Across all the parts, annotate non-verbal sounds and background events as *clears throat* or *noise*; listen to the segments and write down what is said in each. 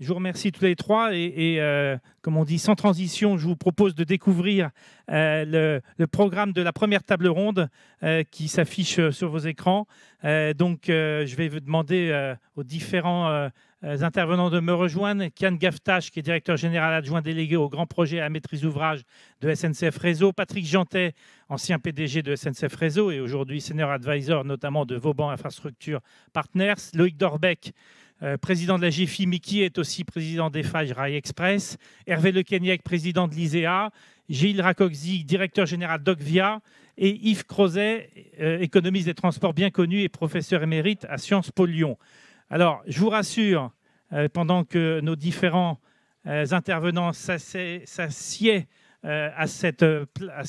Je vous remercie tous les trois et, euh, comme on dit, sans transition, je vous propose de découvrir euh, le, programme de la première table ronde euh, qui s'affiche sur vos écrans. donc, je vais vous demander aux différents intervenants de me rejoindre. Kian Gaftache, qui est directeur général adjoint délégué au grand projet à maîtrise d'ouvrage de SNCF Réseau. Patrick Jantet, ancien PDG de SNCF Réseau et aujourd'hui senior advisor notamment de Vauban Infrastructure Partners. Loïc Dorbeck, euh, président de la GFI, Mickey est aussi président d'EFAGE Rail Express. Hervé Lequeniec, président de l'ISEA. Gilles Racoxy, directeur général d'Ocvia. Et Yves Crozet, euh, économiste des transports bien connu et professeur émérite à Sciences Po Lyon. Alors, je vous rassure, euh, pendant que nos différents intervenants s'assiedent à cette, à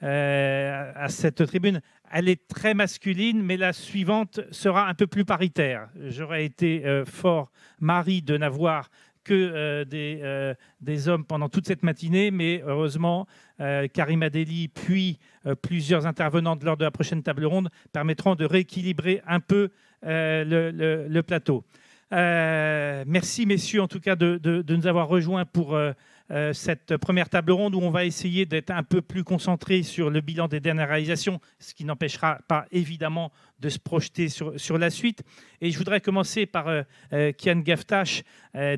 à cette tribune, elle est très masculine, mais la suivante sera un peu plus paritaire. J'aurais été euh, fort mari de n'avoir que euh, des, euh, des, hommes pendant toute cette matinée, mais heureusement, Karim Adeli, puis plusieurs intervenants lors de la prochaine table ronde permettront de rééquilibrer un peu le, plateau. merci, messieurs, en tout cas, de, nous avoir rejoints pour cette première table ronde où on va essayer d'être un peu plus concentré sur le bilan des dernières réalisations, ce qui n'empêchera pas évidemment de se projeter sur, la suite. Et je voudrais commencer par euh, euh, Kian Gaftash,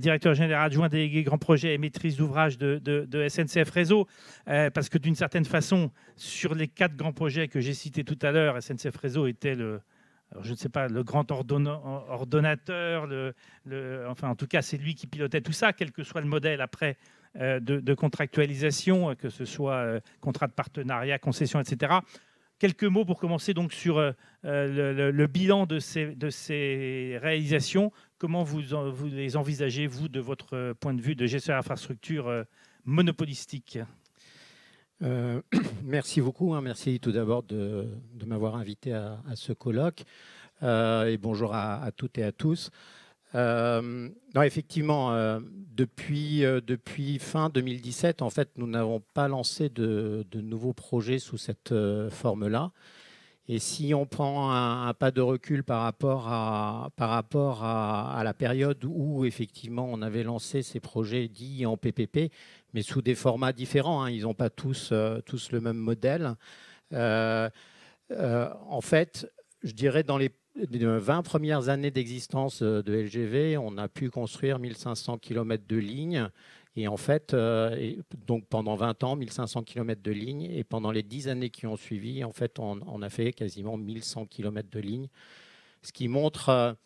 directeur général adjoint délégué grand projet et maîtrise d'ouvrage de, SNCF Réseau, parce que d'une certaine façon, sur les quatre grands projets que j'ai cités tout à l'heure, SNCF Réseau était le, je ne sais pas, le grand ordonnateur, enfin en tout cas c'est lui qui pilotait tout ça, quel que soit le modèle après euh, de, contractualisation, euh, que ce soit euh, contrat de partenariat, concession, etc. Quelques mots pour commencer donc sur le, bilan de ces, réalisations. Comment vous, les envisagez, vous, de votre point de vue de gestionnaire d'infrastructure monopolistique? *coughs* Merci beaucoup. Hein. Merci tout d'abord de, m'avoir invité à, ce colloque. et bonjour à, toutes et à tous. Euh, non, effectivement, euh, depuis, euh, depuis fin 2017, en fait, nous n'avons pas lancé de, nouveaux projets sous cette forme-là. Et si on prend un, pas de recul par rapport, à, par rapport à, la période où effectivement on avait lancé ces projets dits en PPP, mais sous des formats différents, hein, ils n'ont pas tous, tous le même modèle. en fait, je dirais dans les 20 premières années d'existence euh, de LGV, on a pu construire 1500 km de lignes. Et en fait, euh, donc pendant 20 ans, 1500 km de lignes. Et pendant les 10 années qui ont suivi, en fait, on, a fait quasiment 1100 km de lignes. Ce qui montre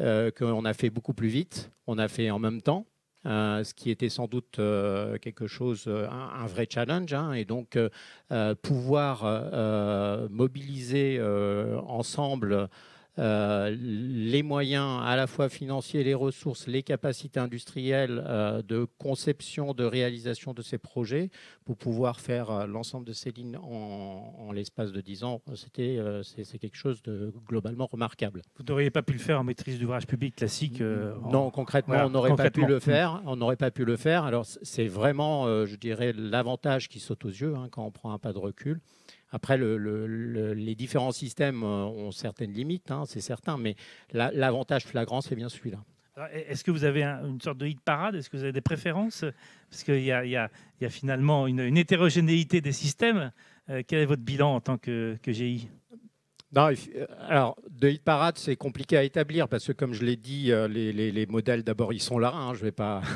euh, qu'on a fait beaucoup plus vite. On a fait en même temps. ce qui était sans doute quelque chose, un, vrai challenge, hein. et donc pouvoir mobiliser ensemble euh, les moyens à la fois financiers, les ressources, les capacités industrielles euh, de conception, de réalisation de ces projets pour pouvoir faire euh, l'ensemble de ces lignes en, l'espace de 10 ans, c'était c'est quelque chose de globalement remarquable. Vous n'auriez pas pu le faire en maîtrise d'ouvrage public classique Non, concrètement, on n'aurait pas pu le faire. On n'aurait pas pu le faire. Alors c'est vraiment, je dirais, l'avantage qui saute aux yeux hein, quand on prend un pas de recul. Après, les différents systèmes euh, ont certaines limites, hein, c'est certain, mais l'avantage flagrant, c'est bien celui-là. Est-ce que vous avez une sorte de hit parade? Est-ce que vous avez des préférences? Parce qu'il y, a finalement une, hétérogénéité des systèmes. Euh, quel est votre bilan en tant que, que GI non, euh, alors, de hit parade, c'est compliqué à établir parce que, comme je l'ai dit, euh, les, modèles, d'abord, ils sont là. Hein, je vais pas. *laughs*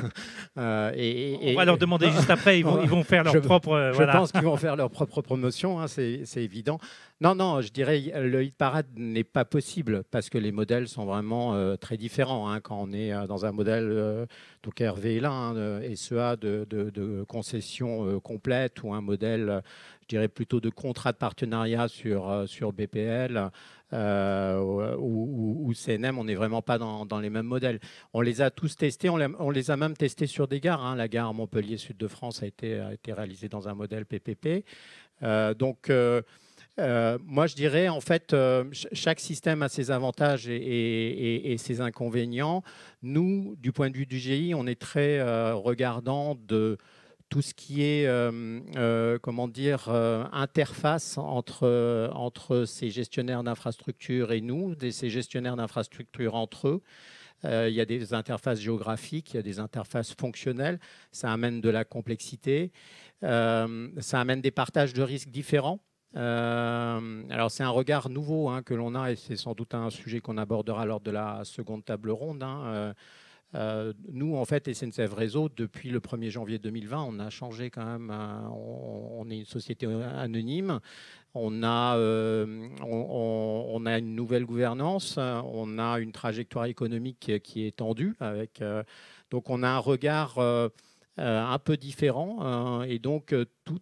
Euh, et, On va leur demander juste après. Ils vont, ils vont faire leur *laughs* propre. je pense qu'ils vont faire leur propre promotion, hein, c'est évident. Non, non, je dirais le hit parade n'est pas possible parce que les modèles sont vraiment très différents. Hein, quand on est dans un modèle, donc Hervé là, hein, SEA de, de, de concession complète ou un modèle je dirais plutôt de contrats de partenariat sur, euh, sur BPL euh, ou, CNM, on n'est vraiment pas dans, les mêmes modèles. On les a tous testés, on, les a même testés sur des gares. Hein. La gare Montpellier Sud de France a été, réalisée dans un modèle PPP. Euh, donc, moi, je dirais, en fait, chaque système a ses avantages et, et, ses inconvénients. Nous, du point de vue du GI, on est très regardant de tout ce qui est, euh, euh, comment dire, euh, interface entre, entre ces gestionnaires d'infrastructures et nous, ces gestionnaires d'infrastructures entre eux. il y a des interfaces géographiques, il y a des interfaces fonctionnelles, ça amène de la complexité, ça amène des partages de risques différents. alors c'est un regard nouveau hein, que l'on a et c'est sans doute un sujet qu'on abordera lors de la seconde table ronde. Hein, nous, en fait, SNCF Réseau, depuis le 1er janvier 2020, on a changé quand même. on, est une société anonyme. On a, euh, on, a une nouvelle gouvernance. On a une trajectoire économique qui est tendue. Euh, donc, on a un regard un peu différent. et donc,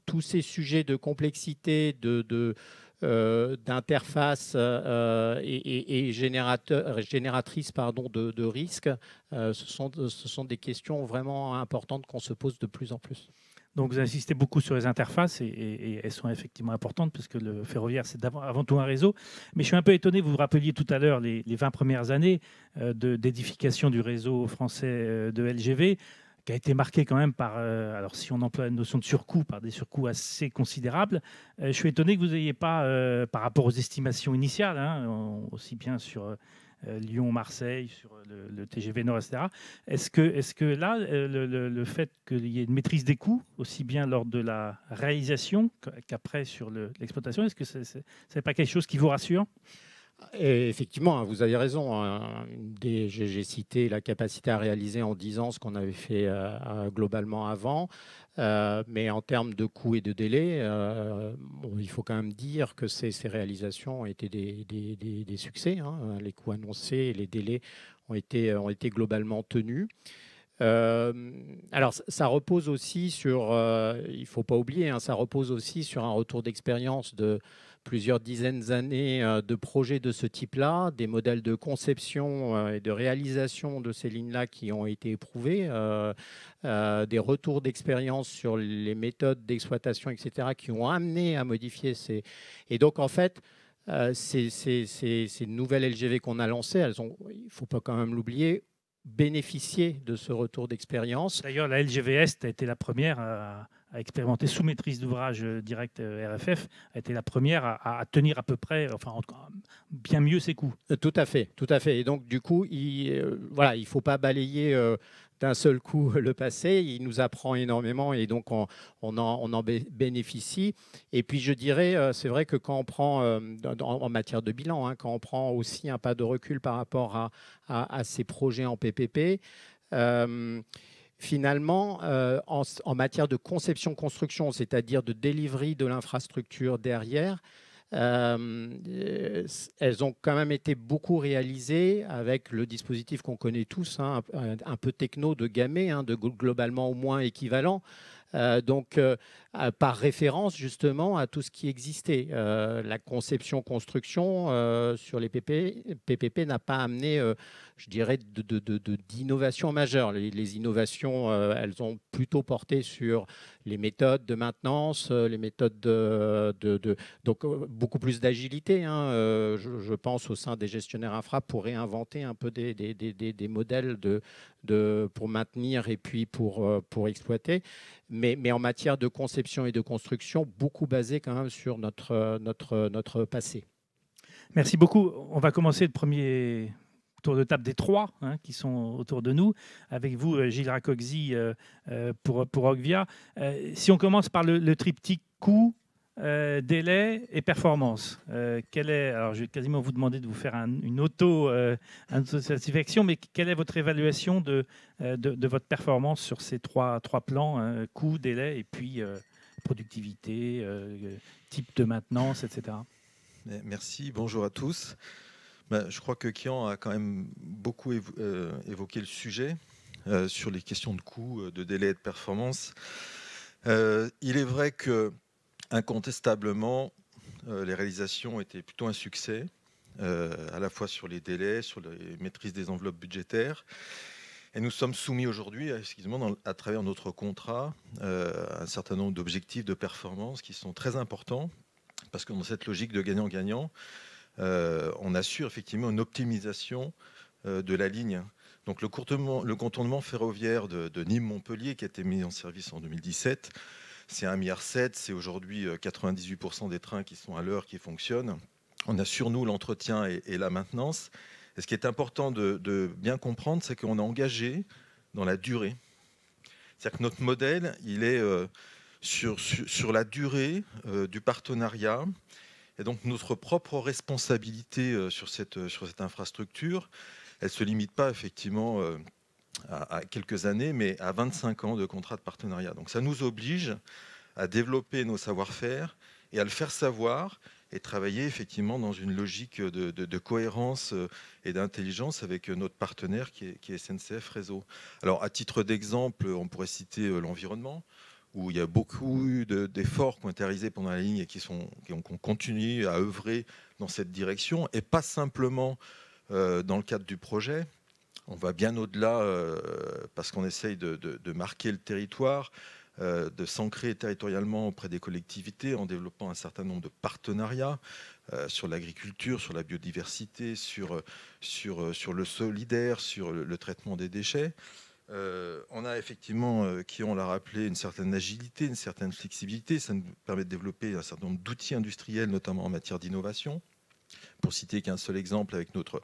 tous ces sujets de complexité, de euh, d'interface euh, et, génératrice pardon, de, risques, euh, ce, sont, ce sont des questions vraiment importantes qu'on se pose de plus en plus. Donc vous insistez beaucoup sur les interfaces et, elles sont effectivement importantes parce que le ferroviaire c'est avant tout un réseau. Mais je suis un peu étonné, vous vous rappeliez tout à l'heure les, les 20 premières années d'édification du réseau français de LGV qui a été marqué quand même par, euh, alors si on emploie la notion de surcoût, par des surcoûts assez considérables. Euh, je suis étonné que vous n'ayez pas, euh, par rapport aux estimations initiales, hein, aussi bien sur Lyon, Marseille, sur le, TGV Nord, etc. Est-ce que, est que là, le, fait qu'il y ait une maîtrise des coûts, aussi bien lors de la réalisation qu'après sur l'exploitation, est-ce que ce n'est pas quelque chose qui vous rassure? Effectivement, hein, vous avez raison. Hein. J'ai cité la capacité à réaliser en 10 ans ce qu'on avait fait euh, euh, globalement avant. Euh, mais en termes de coûts et de délais, il faut quand même dire que ces, réalisations ont été des, succès. Hein. Les coûts annoncés et les délais ont été, ont été globalement tenus. alors, ça repose aussi sur, il ne faut pas oublier, ça repose aussi sur un retour d'expérience de, plusieurs dizaines d'années euh, de projets de ce type-là, des modèles de conception euh, et de réalisation de ces lignes-là qui ont été éprouvés, euh, des retours d'expérience sur les méthodes d'exploitation, etc., qui ont amené à modifier ces... Et donc, en fait, ces, ces, nouvelles LGV qu'on a lancées, elles ont, il ne faut pas quand même l'oublier, bénéficié de ce retour d'expérience. D'ailleurs, la LGV Est a été la première à a expérimenté sous maîtrise d'ouvrage euh, direct euh, RFF, a été la première à, tenir à peu près, enfin bien mieux ses coûts. Euh, tout à fait, tout à fait. Et donc du coup, il voilà, il faut pas balayer d'un seul coup *laughs* le passé. Il nous apprend énormément et donc on, on, en, on en, bénéficie. Et puis je dirais, c'est vrai que quand on prend en, matière de bilan, hein, quand on prend aussi un pas de recul par rapport à, à, ces projets en PPP finalement, euh, en, matière de conception-construction, c'est-à-dire de delivery de l'infrastructure derrière, euh, elles ont quand même été beaucoup réalisées avec le dispositif qu'on connaît tous, hein, un, peu techno de Gamay, hein, de globalement au moins équivalent. Euh, donc, par référence justement à tout ce qui existait. la conception-construction sur les PPP n'a pas amené je dirais, d'innovation de, majeure. Les, innovations, euh, elles ont plutôt porté sur les méthodes de maintenance, euh, les méthodes de, donc euh, beaucoup plus d'agilité. Hein, je, pense au sein des gestionnaires infra pour réinventer un peu des, des, modèles de, pour maintenir et puis pour, pour exploiter. Mais, mais en matière de conception et de construction, beaucoup basé quand même sur notre, notre, notre passé. Merci beaucoup. On va commencer le premier tour de table des trois hein, qui sont autour de nous, avec vous, euh, Gilles Racogzi, euh, euh, pour, pour Ogvia. si on commence par le, triptyque coût, délai et performance, quelle est, alors je vais quasiment vous demander de vous faire une auto-satisfaction, mais quelle est votre évaluation de, de, votre performance sur ces trois, trois plans, hein, coût, délai et puis productivité, type de maintenance, etc. Merci, bonjour à tous. Bah, je crois que Kian a quand même beaucoup euh, évoqué le sujet euh, sur les questions de coût, euh, de délai et de performance. il est vrai que incontestablement, les réalisations étaient plutôt un succès, à la fois sur les délais, sur les maîtrises des enveloppes budgétaires. Et nous sommes soumis aujourd'hui, à travers notre contrat, à un certain nombre d'objectifs de performance qui sont très importants, parce que dans cette logique de gagnant-gagnant, on assure effectivement une optimisation euh, de la ligne. Donc le, contournement ferroviaire de, Nîmes-Montpellier qui a été mis en service en 2017, c'est 1,7 milliard, c'est aujourd'hui 98% euh, des trains qui sont à l'heure qui fonctionnent. On assure nous l'entretien et, la maintenance. Et ce qui est important de, bien comprendre, c'est qu'on est engagé dans la durée. C'est-à-dire que notre modèle, il est euh, sur, sur, la durée euh, du partenariat. Et donc notre propre responsabilité euh, sur, cette, sur cette infrastructure, elle ne se limite pas effectivement à, à, quelques années, mais à 25 ans de contrat de partenariat. Donc ça nous oblige à développer nos savoir-faire et à le faire savoir et travailler effectivement dans une logique de, cohérence euh, et d'intelligence avec notre partenaire qui est, SNCF Réseau. Alors à titre d'exemple, on pourrait citer euh, l'environnement où il y a beaucoup d'efforts qui ont été réalisés pendant la ligne et qui, sont, ont, continué à œuvrer dans cette direction, et pas simplement euh, dans le cadre du projet. On va bien au-delà parce qu'on essaye de, marquer le territoire, euh, de s'ancrer territorialement auprès des collectivités en développant un certain nombre de partenariats euh, sur l'agriculture, sur la biodiversité, euh, sur, sur le solidaire, sur le, traitement des déchets. On a effectivement, qui on l'a rappelé, une certaine agilité, une certaine flexibilité. Ça nous permet de développer un certain nombre d'outils industriels, notamment en matière d'innovation. Pour citer qu'un seul exemple avec notre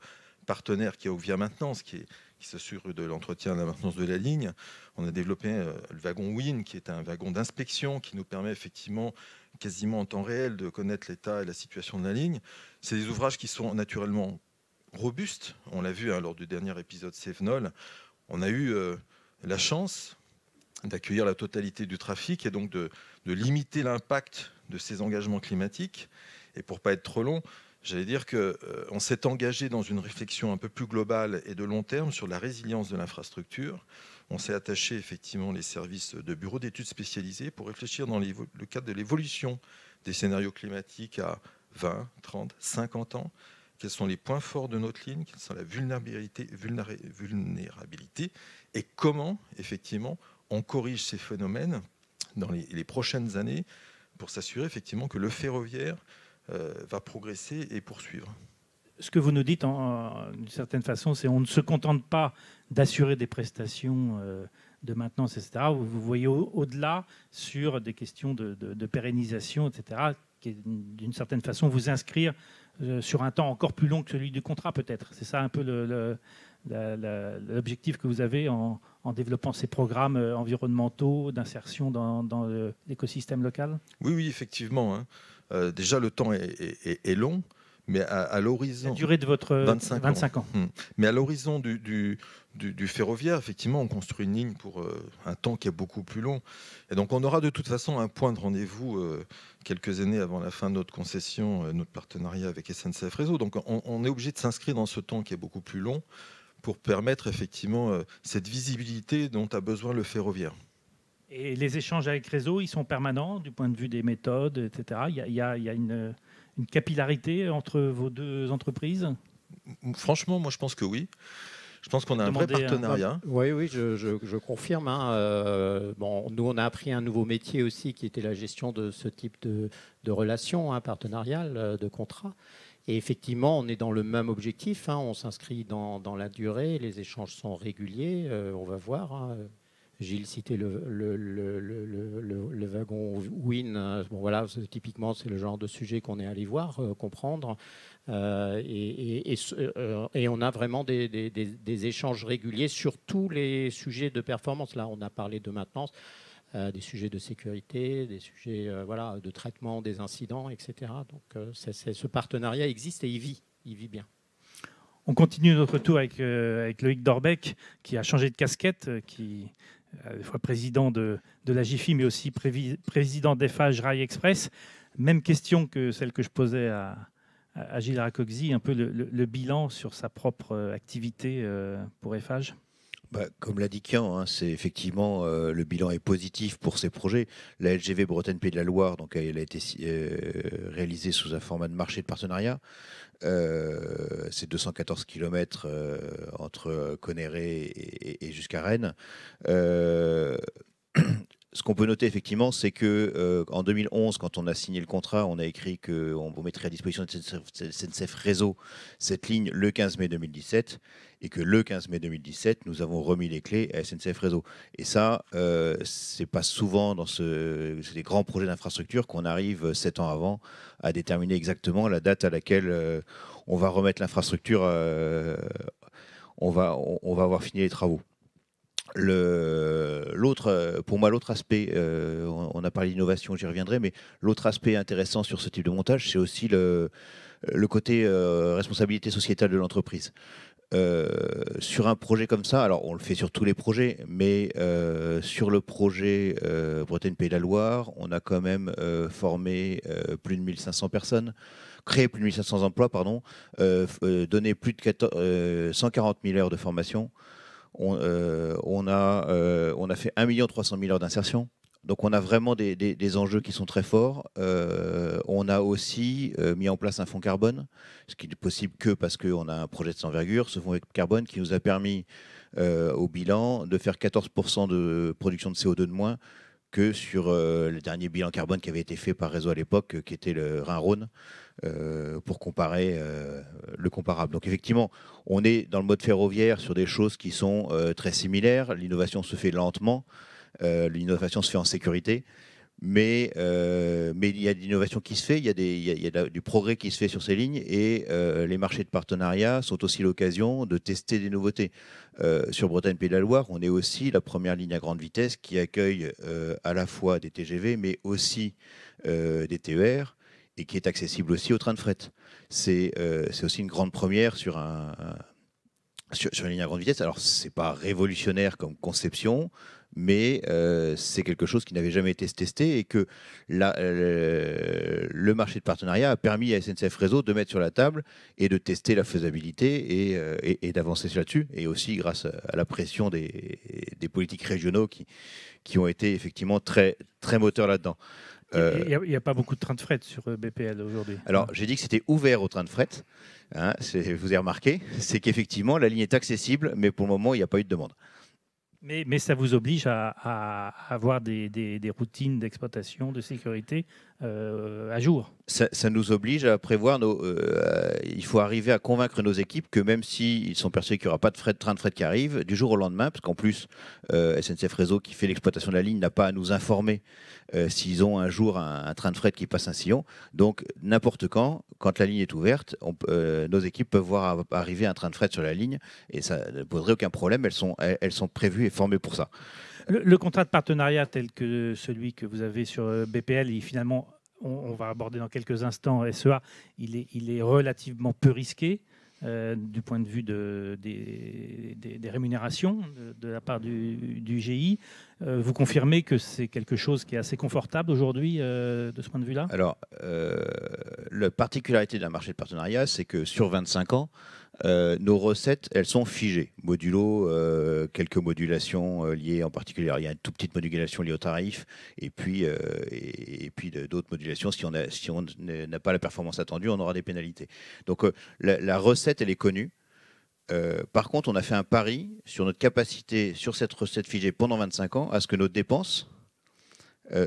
partenaire qui est Ovia Maintenance, qui s'assure de l'entretien et de la maintenance de la ligne. On a développé euh, le wagon WIN, qui est un wagon d'inspection qui nous permet effectivement quasiment en temps réel de connaître l'état et la situation de la ligne. C'est des ouvrages qui sont naturellement robustes. On l'a vu hein, lors du dernier épisode Sevenol. On a eu euh, la chance d'accueillir la totalité du trafic et donc de, limiter l'impact de ces engagements climatiques. Et pour pas être trop long, J'allais dire qu'on euh, s'est engagé dans une réflexion un peu plus globale et de long terme sur la résilience de l'infrastructure. On s'est attaché effectivement les services de bureaux d'études spécialisés pour réfléchir dans le cadre de l'évolution des scénarios climatiques à 20, 30, 50 ans. Quels sont les points forts de notre ligne Quelles sont la vulnérabilité, Et comment, effectivement, on corrige ces phénomènes dans les prochaines années pour s'assurer effectivement que le ferroviaire euh, va progresser et poursuivre. Ce que vous nous dites, d'une certaine façon, c'est on ne se contente pas d'assurer des prestations euh, de maintenance, etc. Vous, voyez au-delà sur des questions de, pérennisation, etc., qui, d'une certaine façon, vous inscrire sur un temps encore plus long que celui du contrat, peut-être. C'est ça un peu l'objectif que vous avez en, développant ces programmes environnementaux d'insertion dans, l'écosystème local? Oui, oui, effectivement. Hein. Euh, déjà le temps est, long, mais à, l'horizon. La durée de votre 25, ans. Mais à l'horizon du, ferroviaire, effectivement, on construit une ligne pour euh, un temps qui est beaucoup plus long. Et donc, on aura de toute façon un point de rendez-vous euh, quelques années avant la fin de notre concession, notre partenariat avec SNCF Réseau. Donc, on, est obligé de s'inscrire dans ce temps qui est beaucoup plus long pour permettre effectivement cette visibilité dont a besoin le ferroviaire. Et les échanges avec réseau, ils sont permanents du point de vue des méthodes, etc. Il y a, une, capillarité entre vos deux entreprises? Franchement, moi je pense que oui. Je pense qu'on a un vrai partenariat. oui, oui, je, confirme. Hein. Euh, bon, nous, on a appris un nouveau métier aussi qui était la gestion de ce type de, relations hein, partenariales, euh, de contrats. Et effectivement, on est dans le même objectif. Hein. On s'inscrit dans, la durée. Les échanges sont réguliers. Euh, on va voir. Gilles citait le, wagon Win. Bon, voilà, typiquement, c'est le genre de sujet qu'on est allé voir, euh, comprendre. Euh, et, euh, on a vraiment des, des, échanges réguliers sur tous les sujets de performance. Là, on a parlé de maintenance, des sujets de sécurité, des sujets voilà, de traitement des incidents, etc. Donc, ce partenariat existe et il vit, il vit bien. On continue notre tour avec, avec Loïc Dorbeck, qui a changé de casquette, qui à la fois président de, la GIFI, mais aussi président d'EFAGE Rail Express. Même question que celle que je posais à, Gilles Racoxy, un peu le, bilan sur sa propre activité euh, pour EFAGE. Bah, comme l'a dit Kian, hein, c'est effectivement euh, le bilan est positif pour ces projets. La LGV Bretagne Pays de la Loire, donc elle a été euh, réalisée sous un format de marché de partenariat. Euh, c'est 214 km entre Conneré et, jusqu'à Rennes. *clears throat* ce qu'on peut noter effectivement, c'est que en 2011, quand on a signé le contrat, on a écrit qu'on mettrait à disposition de SNCF Réseau cette ligne le 15 mai 2017 et que le 15 mai 2017, nous avons remis les clés à SNCF Réseau. Et ça, euh, c'est pas souvent dans ce, ces grands projets d'infrastructure qu'on arrive sept ans avant à déterminer exactement la date à laquelle euh, on va remettre l'infrastructure, on, va, on, va avoir fini les travaux. L'autre, pour moi, l'autre aspect, on, a parlé d'innovation, j'y reviendrai, mais l'autre aspect intéressant sur ce type de montage, c'est aussi le côté responsabilité sociétale de l'entreprise. Euh, sur un projet comme ça, alors on le fait sur tous les projets, mais euh, sur le projet euh, Bretagne Pays de la Loire, on a quand même formé plus de 1500 personnes, créé plus de 1500 emplois, pardon, donné plus de 140 000 heures de formation. On, on, a, on a fait 1 300 000 heures d'insertion. Donc on a vraiment des, enjeux qui sont très forts. Euh, on a aussi euh, mis en place un fonds carbone, ce qui n'est possible que parce qu'on a un projet de envergure, ce fonds carbone qui nous a permis euh, au bilan de faire 14% de production de CO2 de moins que sur le dernier bilan carbone qui avait été fait par Réseau à l'époque, qui était le Rhin-Rhône, pour comparer le comparable. Donc effectivement, on est dans le mode ferroviaire sur des choses qui sont très similaires. L'innovation se fait lentement. Euh, l'innovation se fait en sécurité. Mais, euh, mais il y a de l'innovation qui se fait, il y a, du progrès qui se fait sur ces lignes et euh, les marchés de partenariat sont aussi l'occasion de tester des nouveautés. sur Bretagne Pays de la Loire, on est aussi la première ligne à grande vitesse qui accueille à la fois des TGV mais aussi des TER et qui est accessible aussi aux trains de fret. C'est aussi une grande première sur, sur, une ligne à grande vitesse. Alors, ce n'est pas révolutionnaire comme conception, mais euh, c'est quelque chose qui n'avait jamais été testé et que euh, le marché de partenariat a permis à SNCF Réseau de mettre sur la table et de tester la faisabilité et, euh, et, d'avancer là-dessus, et aussi grâce à la pression des, des politiques régionaux qui, qui ont été effectivement très, très moteurs là-dedans. Il n'y a, pas beaucoup de trains de fret sur BPL aujourd'hui. Alors, j'ai dit que c'était ouvert aux trains de fret. Hein, vous avez remarqué, c'est qu'effectivement, la ligne est accessible, mais pour le moment, il n'y a pas eu de demande. Mais, ça vous oblige à, avoir des, routines d'exploitation, de sécurité euh, à jour. Ça, nous oblige à prévoir nos. Euh, il faut arriver à convaincre nos équipes que même s'ils sont persuadés qu'il n'y aura pas de frais, train de fret qui arrive, du jour au lendemain, parce qu'en plus, euh, SNCF Réseau qui fait l'exploitation de la ligne n'a pas à nous informer s'ils ont un jour un, train de fret qui passe un sillon. Donc n'importe quand, quand la ligne est ouverte, nos équipes peuvent voir arriver un train de fret sur la ligne et ça ne poserait aucun problème. Elles sont, elles, sont prévues et formées pour ça. Le, contrat de partenariat tel que celui que vous avez sur BPL, il finalement on, va aborder dans quelques instants SEA, il est, il est relativement peu risqué. Euh, du point de vue de, des, rémunérations de, la part du, GI. Euh, vous confirmez que c'est quelque chose qui est assez confortable aujourd'hui euh, de ce point de vue-là? Alors, la particularité d'un marché de partenariat, c'est que sur 25 ans, euh, nos recettes, elles sont figées. Modulo, euh, quelques modulations euh, liées en particulier. il y a une toute petite modulation liée au tarif, et puis, et, puis d'autres modulations. Si on n'a pas la performance attendue, on aura des pénalités. Donc la, recette, elle est connue. par contre, on a fait un pari sur notre capacité, sur cette recette figée pendant 25 ans, à ce que nos dépenses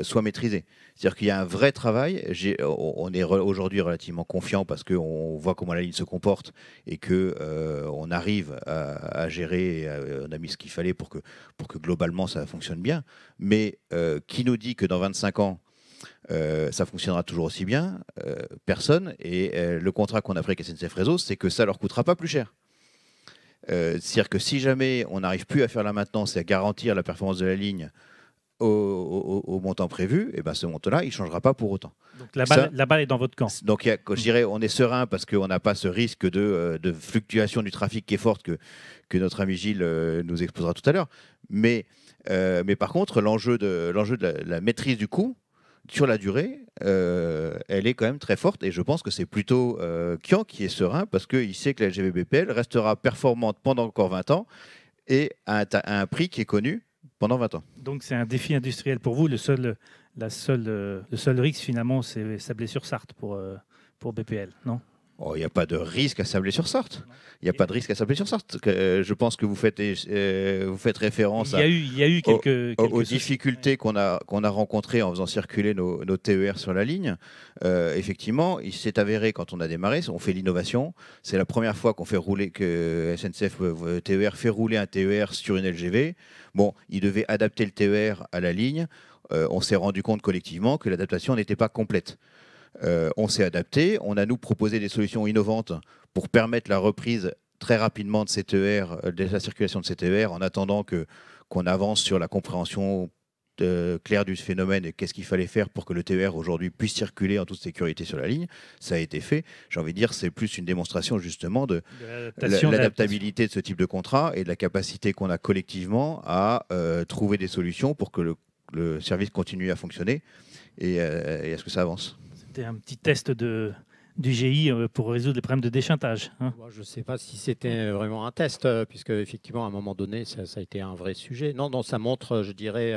soient maîtrisées. C'est-à-dire qu'il y a un vrai travail. On est aujourd'hui relativement confiant parce qu'on voit comment la ligne se comporte et qu'on euh, arrive à, gérer. Euh, on a mis ce qu'il fallait pour que, pour que globalement ça fonctionne bien. Mais euh, qui nous dit que dans 25 ans, ça fonctionnera toujours aussi bien? Personne. Et le contrat qu'on a pris avec SNCF Réseau, c'est que ça leur coûtera pas plus cher. C'est-à-dire que si jamais on n'arrive plus à faire la maintenance et à garantir la performance de la ligne au, montant prévu, et eh ben ce montant-là, il ne changera pas pour autant. Donc la balle, est dans votre camp. Donc je dirais, on est serein parce qu'on n'a pas ce risque de, euh, de, fluctuation du trafic qui est forte que, que notre ami Gilles euh, nous exposera tout à l'heure. Mais, euh, mais par contre, l'enjeu de, l'enjeu de la, maîtrise du coût sur la durée, elle est quand même très forte et je pense que c'est plutôt Kian qui est serein parce qu'il sait que la LGVBPL restera performante pendant encore 20 ans et à un prix qui est connu pendant 20 ans. Donc c'est un défi industriel pour vous. Le seul, la seule, le seul risque finalement, c'est sa blessure Sarthe pour, euh, pour BPL, non? Oh, il n'y a pas de risque à Sablé-sur-Sarthe. Il n'y a pas de risque à Sablé-sur-Sarthe. Euh, je pense que vous faites, euh, vous faites référence il y a eu, il y a eu quelques, aux, difficultés qu'on a, qu'on a rencontrées en faisant circuler nos, nos TER sur la ligne. Euh, effectivement, il s'est avéré quand on a démarré, on fait l'innovation. C'est la première fois qu'on fait rouler, que SNCF TER fait rouler un TER sur une LGV. Bon, il devait adapter le TER à la ligne. on s'est rendu compte collectivement que l'adaptation n'était pas complète. Euh, on s'est adapté, on a nous proposé des solutions innovantes pour permettre la reprise très rapidement de ces TER, de la circulation de ces TER, en attendant que qu'on avance sur la compréhension claire du phénomène et qu'est-ce qu'il fallait faire pour que le TER aujourd'hui puisse circuler en toute sécurité sur la ligne. Ça a été fait. J'ai envie de dire, c'est plus une démonstration justement de, l'adaptabilité de ce type de contrat et de la capacité qu'on a collectivement à euh, trouver des solutions pour que le, service continue à fonctionner et, euh, et à ce que ça avance. C'était un petit test de, du GI euh, pour résoudre les problèmes de déchantage. Hein. je ne sais pas si c'était vraiment un test, puisque effectivement, à un moment donné, ça, ça, a été un vrai sujet. Non, non, ça montre, je dirais,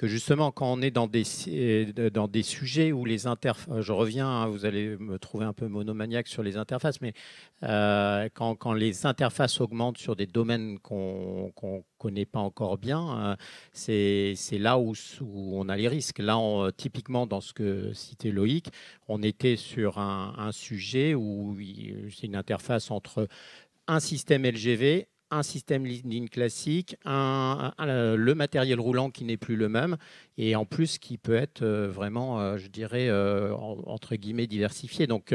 que justement, quand on est dans des, euh, dans des sujets où les interfaces, euh, je reviens, hein, vous allez me trouver un peu monomaniaque sur les interfaces, mais euh, quand, quand, les interfaces augmentent sur des domaines qu'on ne connaît pas encore bien, c'est là où, où, on a les risques. Là, typiquement, dans ce que citait Loïc, on était sur un, un sujet où c'est une interface entre un système LGV, un système ligne classique, un, le matériel roulant qui n'est plus le même, et en plus qui peut être euh, vraiment, euh, je dirais, euh, entre guillemets, diversifié. Donc,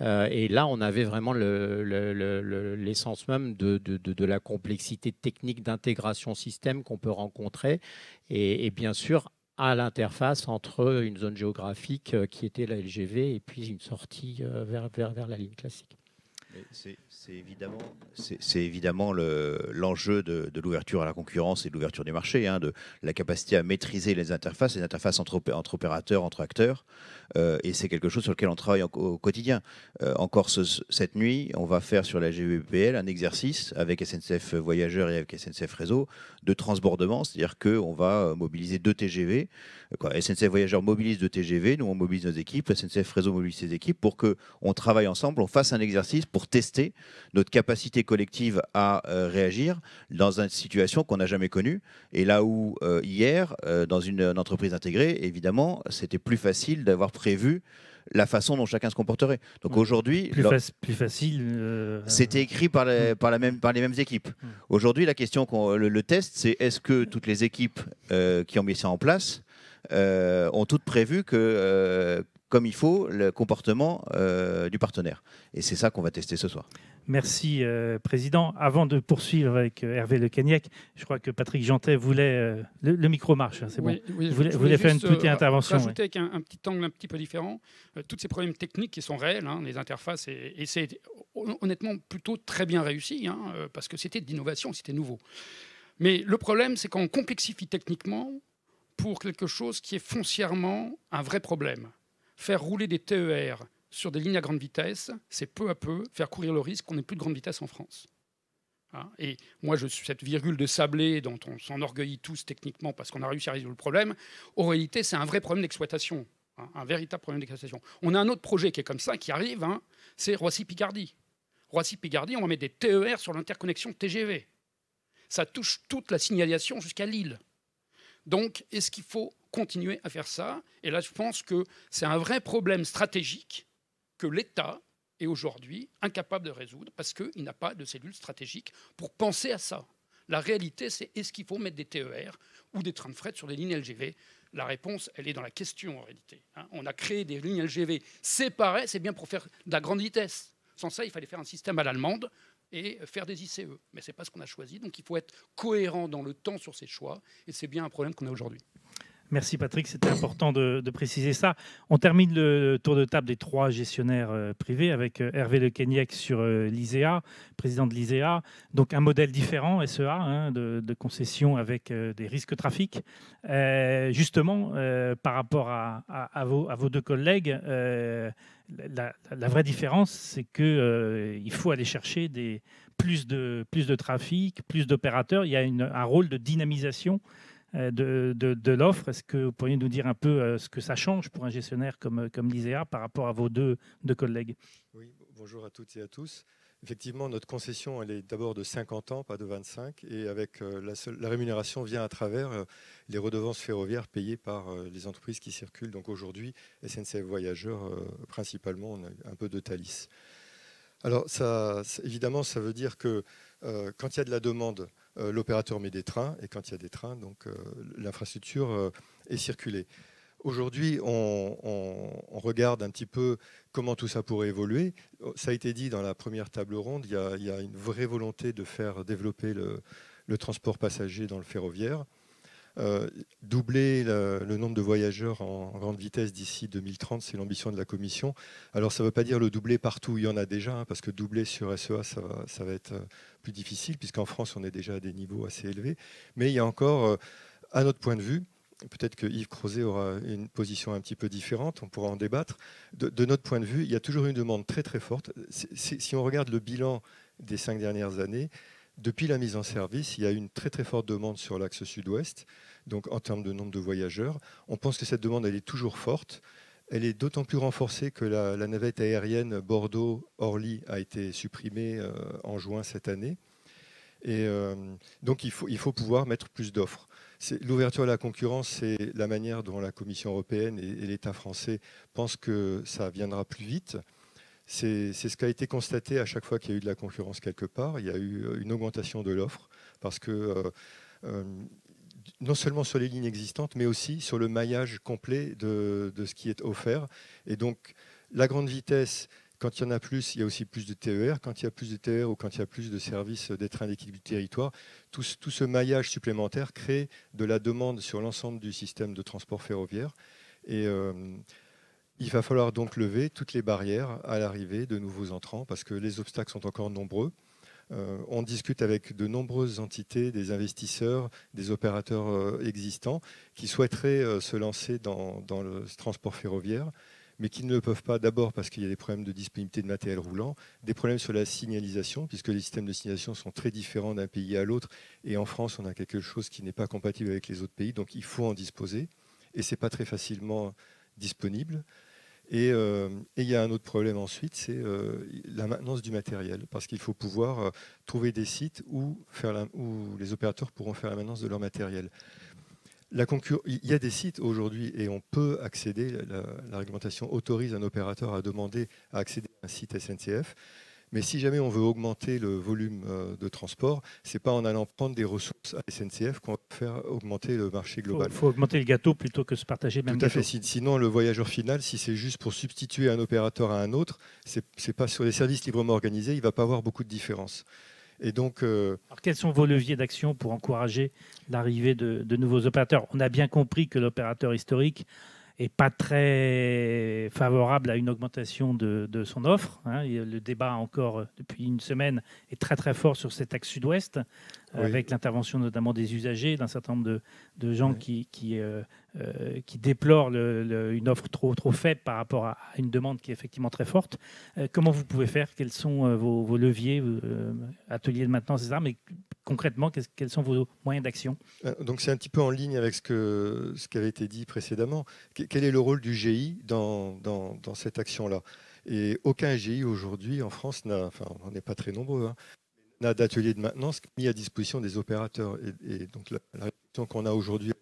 et là, on avait vraiment l'essence même de, la complexité technique d'intégration système qu'on peut rencontrer, et, bien sûr, à l'interface entre une zone géographique qui était la LGV et puis une sortie vers la ligne classique. C'est évidemment, l'enjeu de, l'ouverture à la concurrence et de l'ouverture du marché, hein, de la capacité à maîtriser les interfaces, les interfaces entre, opérateurs, entre acteurs. Euh, et c'est quelque chose sur lequel on travaille au, quotidien. Euh, encore cette nuit, on va faire sur la GVPL un exercice avec SNCF Voyageurs et avec SNCF Réseau de transbordement, c'est-à-dire qu'on va mobiliser deux TGV. SNCF Voyageurs mobilise deux TGV, nous on mobilise nos équipes, SNCF Réseau mobilise ses équipes pour qu'on travaille ensemble, on fasse un exercice pour tester notre capacité collective à euh, réagir dans une situation qu'on n'a jamais connue. Et là où euh, hier, euh, dans une, entreprise intégrée, évidemment, c'était plus facile d'avoir prévu la façon dont chacun se comporterait. Donc aujourd'hui, plus, plus, facile. C'était écrit par, les, par, la même, par les mêmes équipes. Aujourd'hui, la question, le, le, test, c'est est-ce que toutes les équipes qui ont mis ça en place ont toutes prévu que comme il faut le comportement du partenaire. Et c'est ça qu'on va tester ce soir. Merci, euh, Président. Avant de poursuivre avec euh, Hervé Le Cagnac, je crois que Patrick Jantet voulait... Euh, le, micro marche, hein, c'est bon. Oui, je voulais, faire une petite intervention. Rajouter avec un, petit angle un petit peu différent, tous ces problèmes techniques qui sont réels, hein, les interfaces, et, c'est honnêtement plutôt très bien réussi, hein, parce que c'était de l'innovation, c'était nouveau. Mais le problème, c'est qu'on complexifie techniquement pour quelque chose qui est foncièrement un vrai problème. Faire rouler des TER sur des lignes à grande vitesse, c'est peu à peu faire courir le risque qu'on n'ait plus de grande vitesse en France. Hein, et moi, je suis cette virgule de sablé dont on s'enorgueillit tous techniquement parce qu'on a réussi à résoudre le problème. En réalité, c'est un vrai problème d'exploitation, hein, un véritable problème d'exploitation. On a un autre projet qui est comme ça, qui arrive, hein, c'est Roissy-Picardie. Roissy-Picardie, on va mettre des TER sur l'interconnexion TGV. Ça touche toute la signalisation jusqu'à Lille. Donc, est-ce qu'il faut continuer à faire ça? Et là, je pense que c'est un vrai problème stratégique que l'État est aujourd'hui incapable de résoudre parce qu'il n'a pas de cellule stratégique pour penser à ça. La réalité, c'est est-ce qu'il faut mettre des TER ou des trains de fret sur des lignes LGV La réponse, elle est dans la question en réalité. Hein. On a créé des lignes LGV séparées, c'est bien pour faire de la grande vitesse. Sans ça, il fallait faire un système à l'allemande et faire des ICE. Mais ce n'est pas ce qu'on a choisi. Donc il faut être cohérent dans le temps sur ses choix. Et c'est bien un problème qu'on a aujourd'hui. Merci Patrick, c'était important de, préciser ça. On termine le tour de table des trois gestionnaires euh, privés avec euh, Hervé Le Kenyek sur euh, l'ISEA, président de l'ISEA. Donc un modèle différent, SEA, hein, de, concession avec des risques trafic. justement, par rapport à, vos, deux collègues, la, vraie différence, c'est qu'il faut aller chercher plus, de, trafic, plus d'opérateurs. Il y a un rôle de dynamisation euh, de, l'offre. Est-ce que vous pourriez nous dire un peu euh, ce que ça change pour un gestionnaire comme, comme l'ISEA par rapport à vos deux collègues? Oui, bonjour à toutes et à tous. Effectivement, notre concession, elle est d'abord de 50 ans, pas de 25, et avec euh, la, rémunération vient à travers les redevances ferroviaires payées par les entreprises qui circulent. Donc aujourd'hui, SNCF Voyageurs principalement, un peu de Thalys. Alors évidemment, ça veut dire que quand il y a de la demande, euh, l'opérateur met des trains, et quand il y a des trains, donc euh, l'infrastructure euh, est circulée. Aujourd'hui, on, regarde un petit peu comment tout ça pourrait évoluer. Ça a été dit dans la première table ronde, il y a, une vraie volonté de faire développer le transport passager dans le ferroviaire. Euh, doubler le, nombre de voyageurs en, grande vitesse d'ici 2030, c'est l'ambition de la Commission. Alors ça ne veut pas dire le doubler partout il y en a déjà, hein, parce que doubler sur SEA, ça va, être euh, plus difficile, puisqu'en France, on est déjà à des niveaux assez élevés. Mais il y a encore, euh, à notre point de vue, peut-être que Yves Crozet aura une position un petit peu différente, on pourra en débattre. De, notre point de vue, il y a toujours une demande très très forte. si on regarde le bilan des cinq dernières années, depuis la mise en service, il y a une très très forte demande sur l'axe sud-ouest, donc en termes de nombre de voyageurs. On pense que cette demande, est toujours forte. Elle est d'autant plus renforcée que la, navette aérienne Bordeaux-Orly a été supprimée euh, en juin cette année. Et euh, donc il faut pouvoir mettre plus d'offres. L'ouverture à la concurrence, c'est la manière dont la Commission européenne et l'État français pensent que ça viendra plus vite. C'est ce qui a été constaté à chaque fois qu'il y a eu de la concurrence quelque part. Il y a eu euh, une augmentation de l'offre parce que euh, euh, non seulement sur les lignes existantes, mais aussi sur le maillage complet de, ce qui est offert. Et donc, la grande vitesse, quand il y en a plus, il y a aussi plus de TER. Quand il y a plus de TER ou quand il y a plus de services des trains d'équilibre du territoire, tout, ce maillage supplémentaire crée de la demande sur l'ensemble du système de transport ferroviaire. Et il va falloir donc lever toutes les barrières à l'arrivée de nouveaux entrants parce que les obstacles sont encore nombreux. Euh, on discute avec de nombreuses entités, des investisseurs, des opérateurs euh, existants qui souhaiteraient euh, se lancer dans, le transport ferroviaire, mais qui ne le peuvent pas d'abord parce qu'il y a des problèmes de disponibilité de matériel roulant, des problèmes sur la signalisation, puisque les systèmes de signalisation sont très différents d'un pays à l'autre, et en France, on a quelque chose qui n'est pas compatible avec les autres pays, donc il faut en disposer, et ce n'est pas très facilement disponible. Euh, et, il y a un autre problème ensuite, c'est euh, la maintenance du matériel, parce qu'il faut pouvoir euh, trouver des sites où, les opérateurs pourront faire la maintenance de leur matériel. La il y a des sites aujourd'hui et on peut accéder, la, la, réglementation autorise un opérateur à demander à accéder à un site SNCF. Mais si jamais on veut augmenter le volume euh, de transport, ce n'est pas en allant prendre des ressources à SNCF qu'on va faire augmenter le marché global. Il faut, augmenter le gâteau plutôt que se partager le même Tout à fait. Sinon, le voyageur final, si c'est juste pour substituer un opérateur à un autre, ce n'est pas sur les services librement organisés, il ne va pas avoir beaucoup de différence. Et donc, euh, Alors, quels sont vos leviers d'action pour encourager l'arrivée de, de nouveaux opérateurs? On a bien compris que l'opérateur historique est pas très favorable à une augmentation de, son offre. Hein. Le débat encore depuis une semaine est très très fort sur cet axe sud-ouest, avec l'intervention notamment des usagers, d'un certain nombre de, gens qui, qui, euh, euh, qui déplorent une offre trop, faible par rapport à, une demande qui est effectivement très forte. comment vous pouvez faire? Quels sont vos, leviers, ateliers de maintenance, etc. Mais concrètement, quels sont vos moyens d'action? Donc c'est un petit peu en ligne avec ce, que, qui avait été dit précédemment quel est le rôle du GI dans, cette action-là? Et aucun GI aujourd'hui en France n'a, enfin on n'est pas très nombreux, hein, n'a d'atelier de maintenance mis à disposition des opérateurs. Et, donc la, réflexion qu'on a aujourd'hui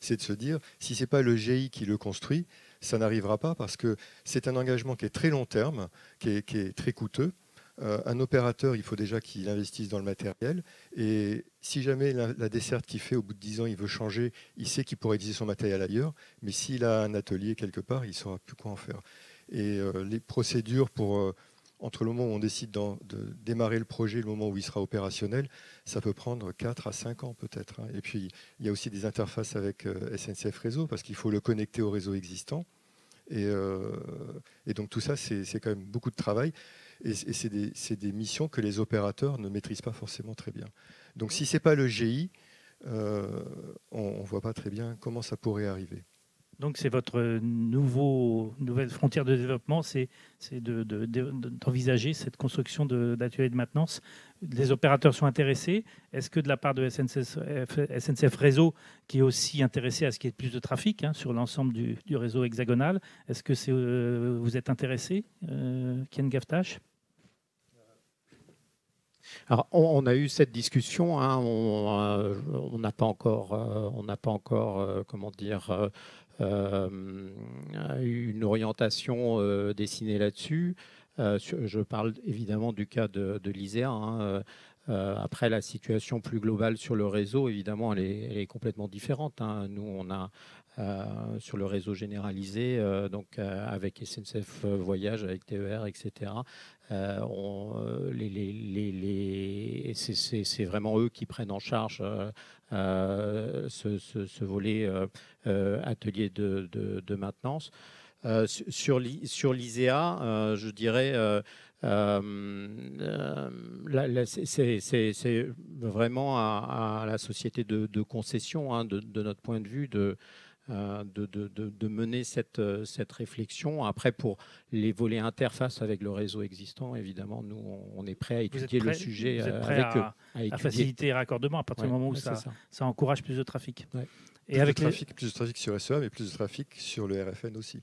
c'est de se dire, si ce n'est pas le GI qui le construit, ça n'arrivera pas parce que c'est un engagement qui est très long terme, qui est très coûteux. Euh, un opérateur, il faut déjà qu'il investisse dans le matériel. Et si jamais la, desserte qu'il fait au bout de 10 ans, il veut changer, il sait qu'il pourrait utiliser son matériel ailleurs. Mais s'il a un atelier quelque part, il ne saura plus quoi en faire. Et euh, les procédures pour, euh, entre le moment où on décide de démarrer le projet et le moment où il sera opérationnel, ça peut prendre 4 à 5 ans peut-être. Hein. Et puis, il y a aussi des interfaces avec SNCF Réseau parce qu'il faut le connecter au réseau existant. Et, et donc tout ça, c'est quand même beaucoup de travail. Et, c'est des, missions que les opérateurs ne maîtrisent pas forcément très bien. Donc si ce n'est pas le GI, euh, on ne voit pas très bien comment ça pourrait arriver. Donc c'est votre nouvelle frontière de développement, c'est d'envisager de, cette construction d'ateliers de, maintenance. Les opérateurs sont intéressés. Est-ce que de la part de SNCF, Réseau, qui est aussi intéressé à ce qu'il y ait plus de trafic hein, sur l'ensemble du, réseau hexagonal, est-ce que euh, vous êtes intéressé, euh, Ken Gaftash alors, on, a eu cette discussion. Hein, on n'a pas encore, euh, on n'a pas encore, euh, comment dire, euh, une orientation dessinée là-dessus. je parle évidemment du cas de, l'ISEA. Hein, après, la situation plus globale sur le réseau, évidemment, elle est, complètement différente. Hein. Nous, on a sur le réseau généralisé, donc avec SNCF Voyage, avec TER, etc. c'est vraiment eux qui prennent en charge ce, volet atelier de, maintenance. sur l'ISEA, je dirais c'est vraiment à, la société de, concession, hein, de, notre point de vue, de, euh, de, de, de, mener cette, euh, cette réflexion. Après, pour les volets interface avec le réseau existant, évidemment, nous, on est prêt à étudier le sujet vous êtes prêt avec à, à, faciliter les raccordements à partir du moment où ça, ça. encourage plus de trafic. Et avec de trafic, plus de trafic sur SEA, mais plus de trafic sur le RFN aussi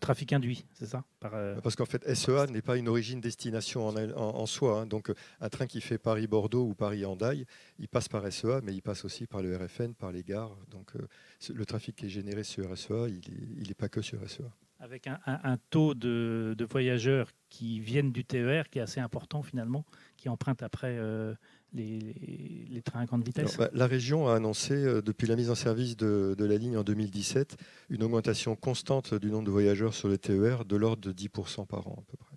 trafic induit, c'est ça euh, Parce qu'en fait, SEA n'est pas une origine-destination en, soi. Hein. Donc, un train qui fait Paris-Bordeaux ou Paris-Hendaye, il passe par SEA, mais il passe aussi par le RFN, par les gares. Donc, euh, le trafic qui est généré sur SEA, il n'est pas que sur SEA. Avec un, taux de, voyageurs qui viennent du TER qui est assez important finalement, qui empruntent après euh, les, trains à grande vitesse bah, La région a annoncé, euh, depuis la mise en service de, la ligne en 2017, une augmentation constante du nombre de voyageurs sur le TER de l'ordre de 10% par an à peu près.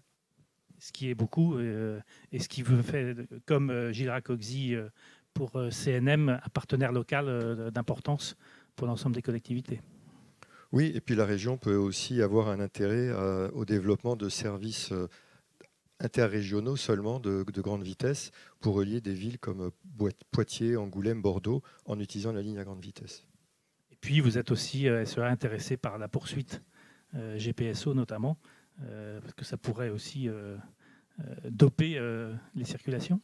Ce qui est beaucoup, euh, et ce qui veut faire, comme euh, Gilles Racoxy pour CNM, un partenaire local d'importance pour l'ensemble des collectivités. Oui, et puis la région peut aussi avoir un intérêt au développement de services interrégionaux seulement de, grande vitesse pour relier des villes comme Poitiers, Angoulême, Bordeaux en utilisant la ligne à grande vitesse. Et puis vous êtes aussi euh, intéressé par la poursuite euh, GPSO notamment, euh, parce que ça pourrait aussi doper les circulations?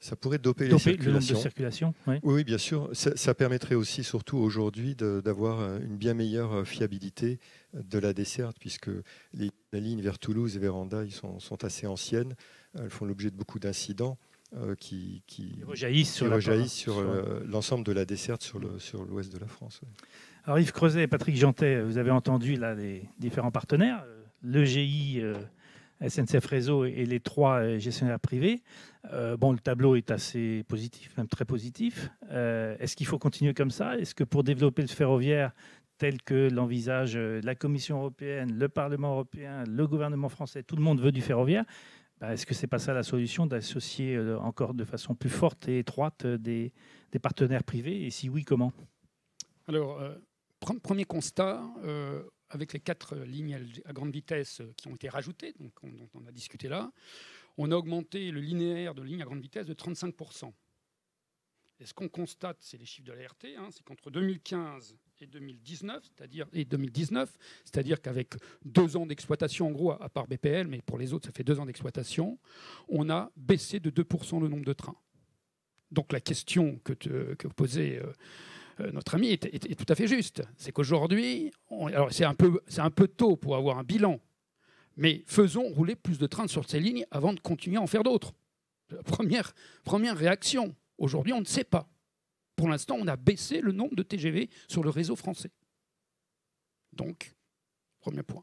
Ça pourrait doper, les circulations. de circulation, oui. oui. bien sûr. Ça, permettrait aussi, surtout aujourd'hui, d'avoir une bien meilleure fiabilité de la desserte, puisque les, lignes vers Toulouse et vers Hendaye sont, sont assez anciennes. Elles font l'objet de beaucoup d'incidents. Euh, qui, qui, rejaillissent sur, euh, l'ensemble de la desserte sur l'ouest sur de la France. Alors Yves Creuset et Patrick Jantet, vous avez entendu là les différents partenaires, le GI, SNCF Réseau et les trois euh, gestionnaires privés. Euh, bon, le tableau est assez positif, même très positif. Euh, est-ce qu'il faut continuer comme ça? Est-ce que pour développer le ferroviaire tel que l'envisage la Commission européenne, le Parlement européen, le gouvernement français, tout le monde veut du ferroviaire bah, Est-ce que ce n'est pas ça la solution d'associer encore de façon plus forte et étroite des partenaires privés? Et si oui, comment? Alors, premier constat, avec les quatre lignes à grande vitesse qui ont été rajoutées, donc dont on a discuté là, on a augmenté le linéaire de lignes à grande vitesse de 35%. Et ce qu'on constate, c'est les chiffres de l'ART, hein, c'est qu'entre 2015 et 2019, c'est-à-dire et 2019, c'est-à-dire qu'avec deux ans d'exploitation, en gros, à part BPL, mais pour les autres, ça fait deux ans d'exploitation, on a baissé de 2% le nombre de trains. Donc la question que, que posait euh, euh, notre ami est, tout à fait juste. C'est qu'aujourd'hui, alors c'est un, peu, un peu tôt pour avoir un bilan, mais faisons rouler plus de trains sur ces lignes avant de continuer à en faire d'autres. Première, première réaction. Aujourd'hui, on ne sait pas. Pour l'instant, on a baissé le nombre de TGV sur le réseau français. Donc, premier point.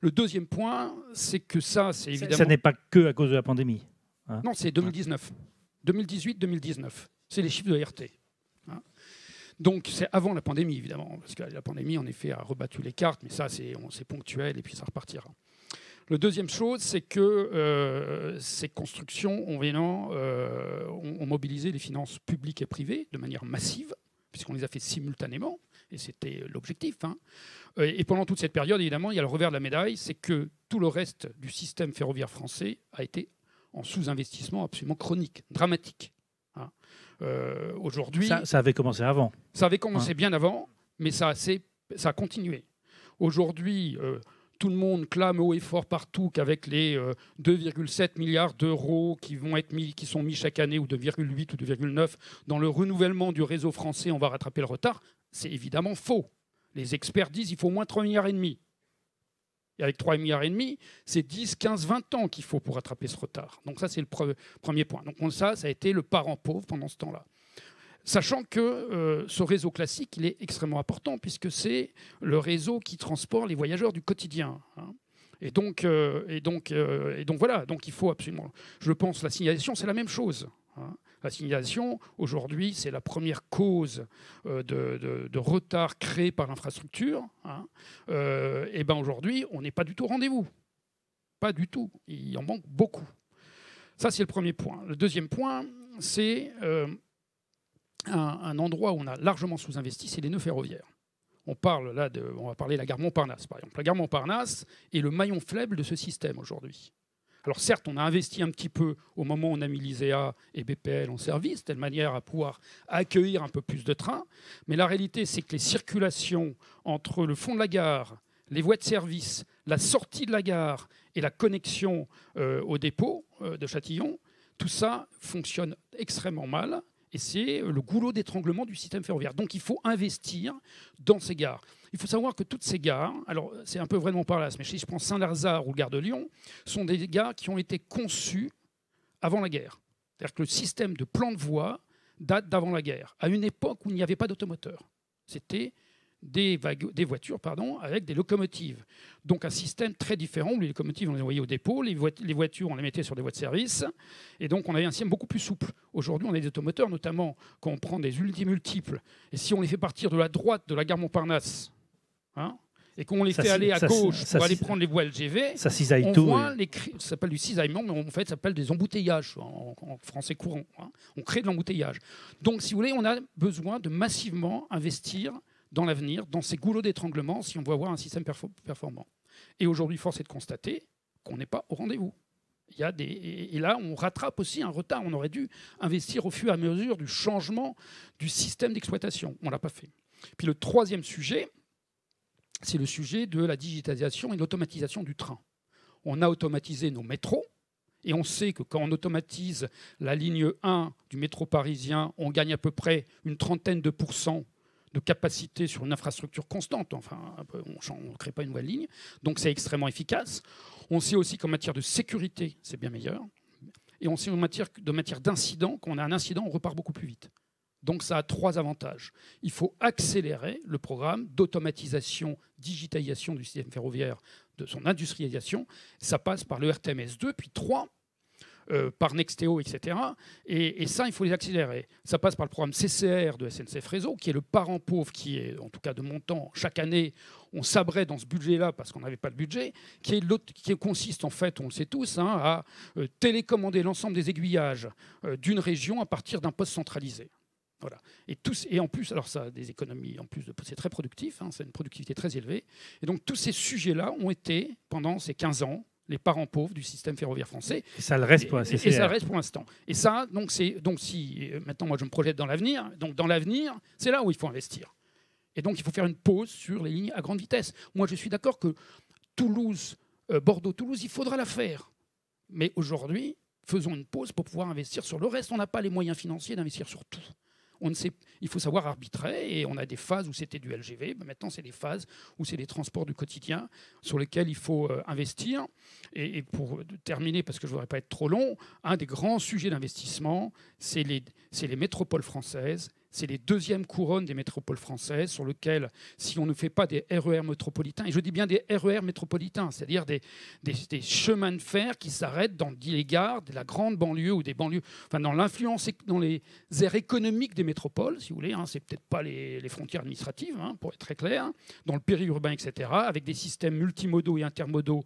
Le deuxième point, c'est que ça, c'est évidemment. Ça n'est pas que à cause de la pandémie. Hein. non, c'est 2019. 2018-2019. C'est les chiffres de RT. Donc c'est avant la pandémie, évidemment, parce que la pandémie, en effet, a rebattu les cartes, mais ça, c'est ponctuel et puis ça repartira. Le deuxième chose, c'est que euh, ces constructions ont, euh, ont, mobilisé les finances publiques et privées de manière massive, puisqu'on les a fait simultanément, et c'était l'objectif. Hein. Et pendant toute cette période, évidemment, il y a le revers de la médaille, c'est que tout le reste du système ferroviaire français a été en sous-investissement absolument chronique, dramatique. Euh, aujourd'hui. Ça, avait commencé avant. Ça avait commencé bien avant, mais ça, ça a continué. Aujourd'hui, euh, tout le monde clame haut et fort partout qu'avec les 2,7 euh, milliards d'euros qui vont être mis, qui sont mis chaque année, ou 2,8 ou 2,9 dans le renouvellement du réseau français, on va rattraper le retard. C'est évidemment faux. Les experts disent qu'il faut au moins 3 milliards et demi. Et avec 3 milliards et demi, c'est 10, 15, 20 ans qu'il faut pour rattraper ce retard. Donc ça, c'est le premier point. Donc ça, ça a été le parent pauvre pendant ce temps-là. Sachant que euh, ce réseau classique, il est extrêmement important, puisque c'est le réseau qui transporte les voyageurs du quotidien. Hein. Et donc, et, donc, et donc voilà, donc il faut absolument, je pense, la signalisation, c'est la même chose. Hein. La signalisation, aujourd'hui, c'est la première cause de, de, retard créé par l'infrastructure. Hein. et ben aujourd'hui, on n'est pas du tout au rendez-vous. Pas du tout. Il en manque beaucoup. Ça, c'est le premier point. Le deuxième point, c'est euh, un, endroit où on a largement sous-investi, c'est les nœuds ferroviaires. On parle là de, on va parler de la gare Montparnasse, par exemple. La gare Montparnasse est le maillon faible de ce système aujourd'hui. Alors certes, on a investi un petit peu au moment où on a mis l'ISEA et BPL en service, de telle manière à pouvoir accueillir un peu plus de trains, mais la réalité, c'est que les circulations entre le fond de la gare, les voies de service, la sortie de la gare et la connexion euh, au dépôt euh, de Châtillon, tout ça fonctionne extrêmement mal et c'est le goulot d'étranglement du système ferroviaire. Donc il faut investir dans ces gares. Il faut savoir que toutes ces gares, alors c'est un peu vraiment par là, mais si je prends Saint-Lazare ou Gare de Lyon, sont des gares qui ont été conçues avant la guerre. C'est-à-dire que le système de plan de voie date d'avant la guerre, à une époque où il n'y avait pas d'automoteur. C'était des, des, voitures pardon, avec des locomotives. Donc un système très différent où les locomotives, on les envoyait au dépôt, les, voitures, on les mettait sur des voies de service. Et donc on avait un système beaucoup plus souple. Aujourd'hui, on a des automoteurs, notamment quand on prend des unités multiples. Et si on les fait partir de la droite de la gare Montparnasse, hein, et qu'on les fait aller à gauche pour aller prendre les voies LGV, ça on tout, voit les ça s'appelle du cisaillement, mais en fait ça s'appelle des embouteillages en, français courant. Hein. On crée de l'embouteillage. Donc si vous voulez, on a besoin de massivement investir dans l'avenir, dans ces goulots d'étranglement, si on veut avoir un système performant. Et aujourd'hui, force est de constater qu'on n'est pas au rendez-vous. Il y a des, et là, on rattrape aussi un retard. On aurait dû investir au fur et à mesure du changement du système d'exploitation. On ne l'a pas fait. Puis le troisième sujet, c'est le sujet de la digitalisation et l'automatisation du train. On a automatisé nos métros, et on sait que quand on automatise la ligne 1 du métro parisien, on gagne à peu près une trentaine de pourcents de capacité sur une infrastructure constante. Enfin, on ne crée pas une nouvelle ligne. Donc c'est extrêmement efficace. On sait aussi qu'en matière de sécurité, c'est bien meilleur. Et on sait en matière de d'incident, quand on a un incident, on repart beaucoup plus vite. Donc ça a trois avantages. Il faut accélérer le programme d'automatisation, digitalisation du système ferroviaire, de son industrialisation. Ça passe par le RTMS2. Puis trois, euh, par Nexteo, etc. Et, ça, il faut les accélérer. Ça passe par le programme CCR de SNCF Réseau, qui est le parent pauvre, qui est, en tout cas de montant, chaque année, on sabrait dans ce budget-là parce qu'on n'avait pas de budget, qui, consiste en fait, on le sait tous, hein, à euh, télécommander l'ensemble des aiguillages euh, d'une région à partir d'un poste centralisé. Voilà. Et, et en plus, alors ça a des économies, en plus c'est très productif, hein, c'est une productivité très élevée. Et donc tous ces sujets-là ont été, pendant ces 15 ans, les parents pauvres du système ferroviaire français. Et ça le reste pour Et, et ça reste pour l'instant. Et ça, donc, c'est donc si euh, maintenant moi je me projette dans l'avenir, donc dans l'avenir, c'est là où il faut investir. Et donc il faut faire une pause sur les lignes à grande vitesse. Moi je suis d'accord que Toulouse, euh, Bordeaux-Toulouse, il faudra la faire. Mais aujourd'hui, faisons une pause pour pouvoir investir sur le reste. On n'a pas les moyens financiers d'investir sur tout il faut savoir arbitrer et on a des phases où c'était du LGV. Ben, maintenant, c'est des phases où c'est des transports du quotidien sur lesquels il faut euh, investir. Et, pour terminer, parce que je ne voudrais pas être trop long, un des grands sujets d'investissement, c'est les métropoles françaises c'est les deuxièmes couronnes des métropoles françaises sur lesquelles, si on ne fait pas des RER e métropolitains, et je dis bien des RER e métropolitains, c'est-à-dire des, des, chemins de fer qui s'arrêtent dans les gares de la grande banlieue ou des banlieues, enfin dans l'influence, dans les aires économiques des métropoles, si vous voulez, hein, c'est peut-être pas les, frontières administratives, hein, pour être très clair, dans le périurbain, etc., avec des systèmes multimodaux et intermodaux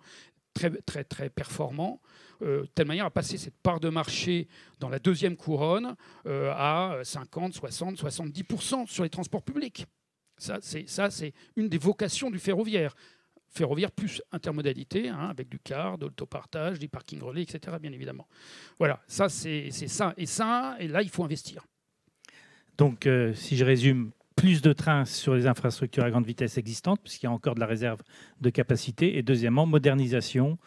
très, très, très performants. Euh, de telle manière à passer cette part de marché dans la deuxième couronne euh, à 50, 60, 70% sur les transports publics. Ça, c'est une des vocations du ferroviaire. Ferroviaire plus intermodalité, hein, avec du car, de l'autopartage, des parkings relais, etc., bien évidemment. Voilà, ça, c'est ça. Et ça, et là, il faut investir. Donc, euh, si je résume, plus de trains sur les infrastructures à grande vitesse existantes, puisqu'il y a encore de la réserve de capacité. Et deuxièmement, modernisation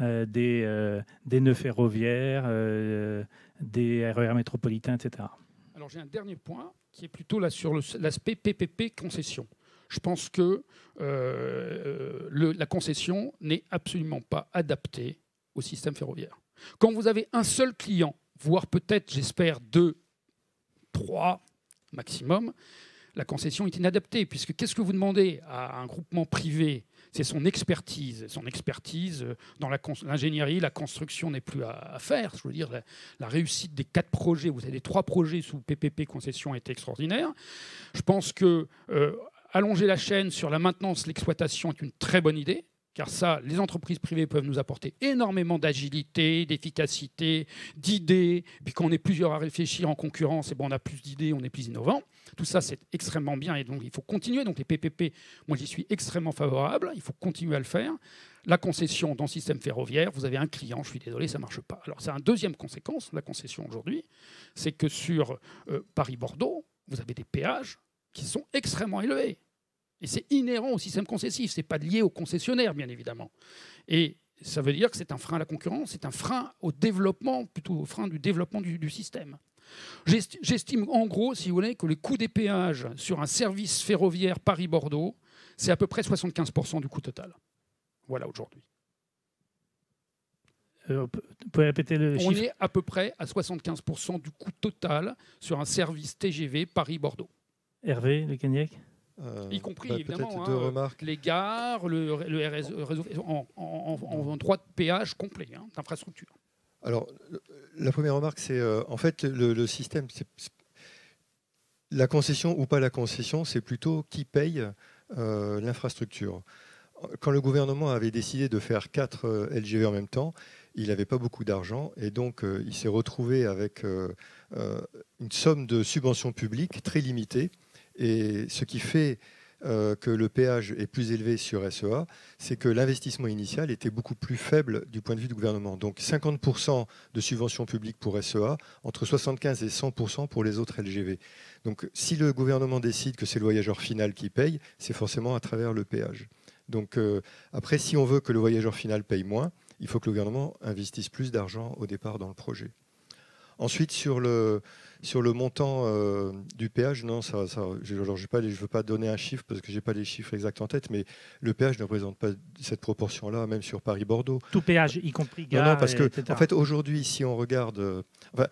euh, des, euh, des nœuds ferroviaires, euh, des RER métropolitains, etc. Alors j'ai un dernier point qui est plutôt là sur l'aspect PPP concession. Je pense que la concession n'est absolument pas adaptée au système ferroviaire. Quand vous avez un seul client, voire peut-être, j'espère, deux, trois maximum, la concession est inadaptée, puisque qu'est-ce que vous demandez à un groupement privé? C'est son expertise. Son expertise dans l'ingénierie, la, construction n'est plus à, faire. Je veux dire, la, réussite des quatre projets, vous avez trois projets sous PPP concession été extraordinaire. Je pense que allonger la chaîne sur la maintenance, l'exploitation est une très bonne idée car ça, les entreprises privées peuvent nous apporter énormément d'agilité, d'efficacité, d'idées. Puis quand on est plusieurs à réfléchir en concurrence, et eh bon, on a plus d'idées, on est plus innovant. Tout ça, c'est extrêmement bien et donc il faut continuer. Donc les PPP, moi j'y suis extrêmement favorable. Il faut continuer à le faire. La concession dans le système ferroviaire, vous avez un client, je suis désolé, ça ne marche pas. Alors c'est une deuxième conséquence, la concession aujourd'hui, c'est que sur euh, Paris-Bordeaux, vous avez des péages qui sont extrêmement élevés. Et c'est inhérent au système concessif, ce n'est pas lié au concessionnaire, bien évidemment. Et ça veut dire que c'est un frein à la concurrence, c'est un frein au développement, plutôt au frein du développement du, système. J'estime en gros, si vous voulez, que les coûts des péages sur un service ferroviaire Paris-Bordeaux, c'est à peu près 75% du coût total. Voilà aujourd'hui. Euh, vous pouvez répéter le chiffre On est à peu près à 75% du coût total sur un service TGV Paris-Bordeaux. Hervé, le Cagnac euh, y compris bah, évidemment hein, les gares, le, réseau en, en, droit de péage complet hein, d'infrastructure. Alors, la première remarque, c'est euh, en fait le, système, la concession ou pas la concession, c'est plutôt qui paye euh, l'infrastructure. Quand le gouvernement avait décidé de faire quatre LGV en même temps, il n'avait pas beaucoup d'argent et donc il s'est retrouvé avec une somme de subventions publiques très limitée et ce qui fait euh, que le péage est plus élevé sur SEA, c'est que l'investissement initial était beaucoup plus faible du point de vue du gouvernement. Donc 50% de subventions publiques pour SEA, entre 75 et 100% pour les autres LGV. Donc si le gouvernement décide que c'est le voyageur final qui paye, c'est forcément à travers le péage. Donc euh, après, si on veut que le voyageur final paye moins, il faut que le gouvernement investisse plus d'argent au départ dans le projet. Ensuite, sur le, sur le montant euh, du péage, non, ça, ça je ne veux pas donner un chiffre parce que je n'ai pas les chiffres exacts en tête, mais le péage ne représente pas cette proportion-là, même sur Paris-Bordeaux. Tout péage, y compris gare, Non, parce que, en fait, aujourd'hui, si on regarde. Euh,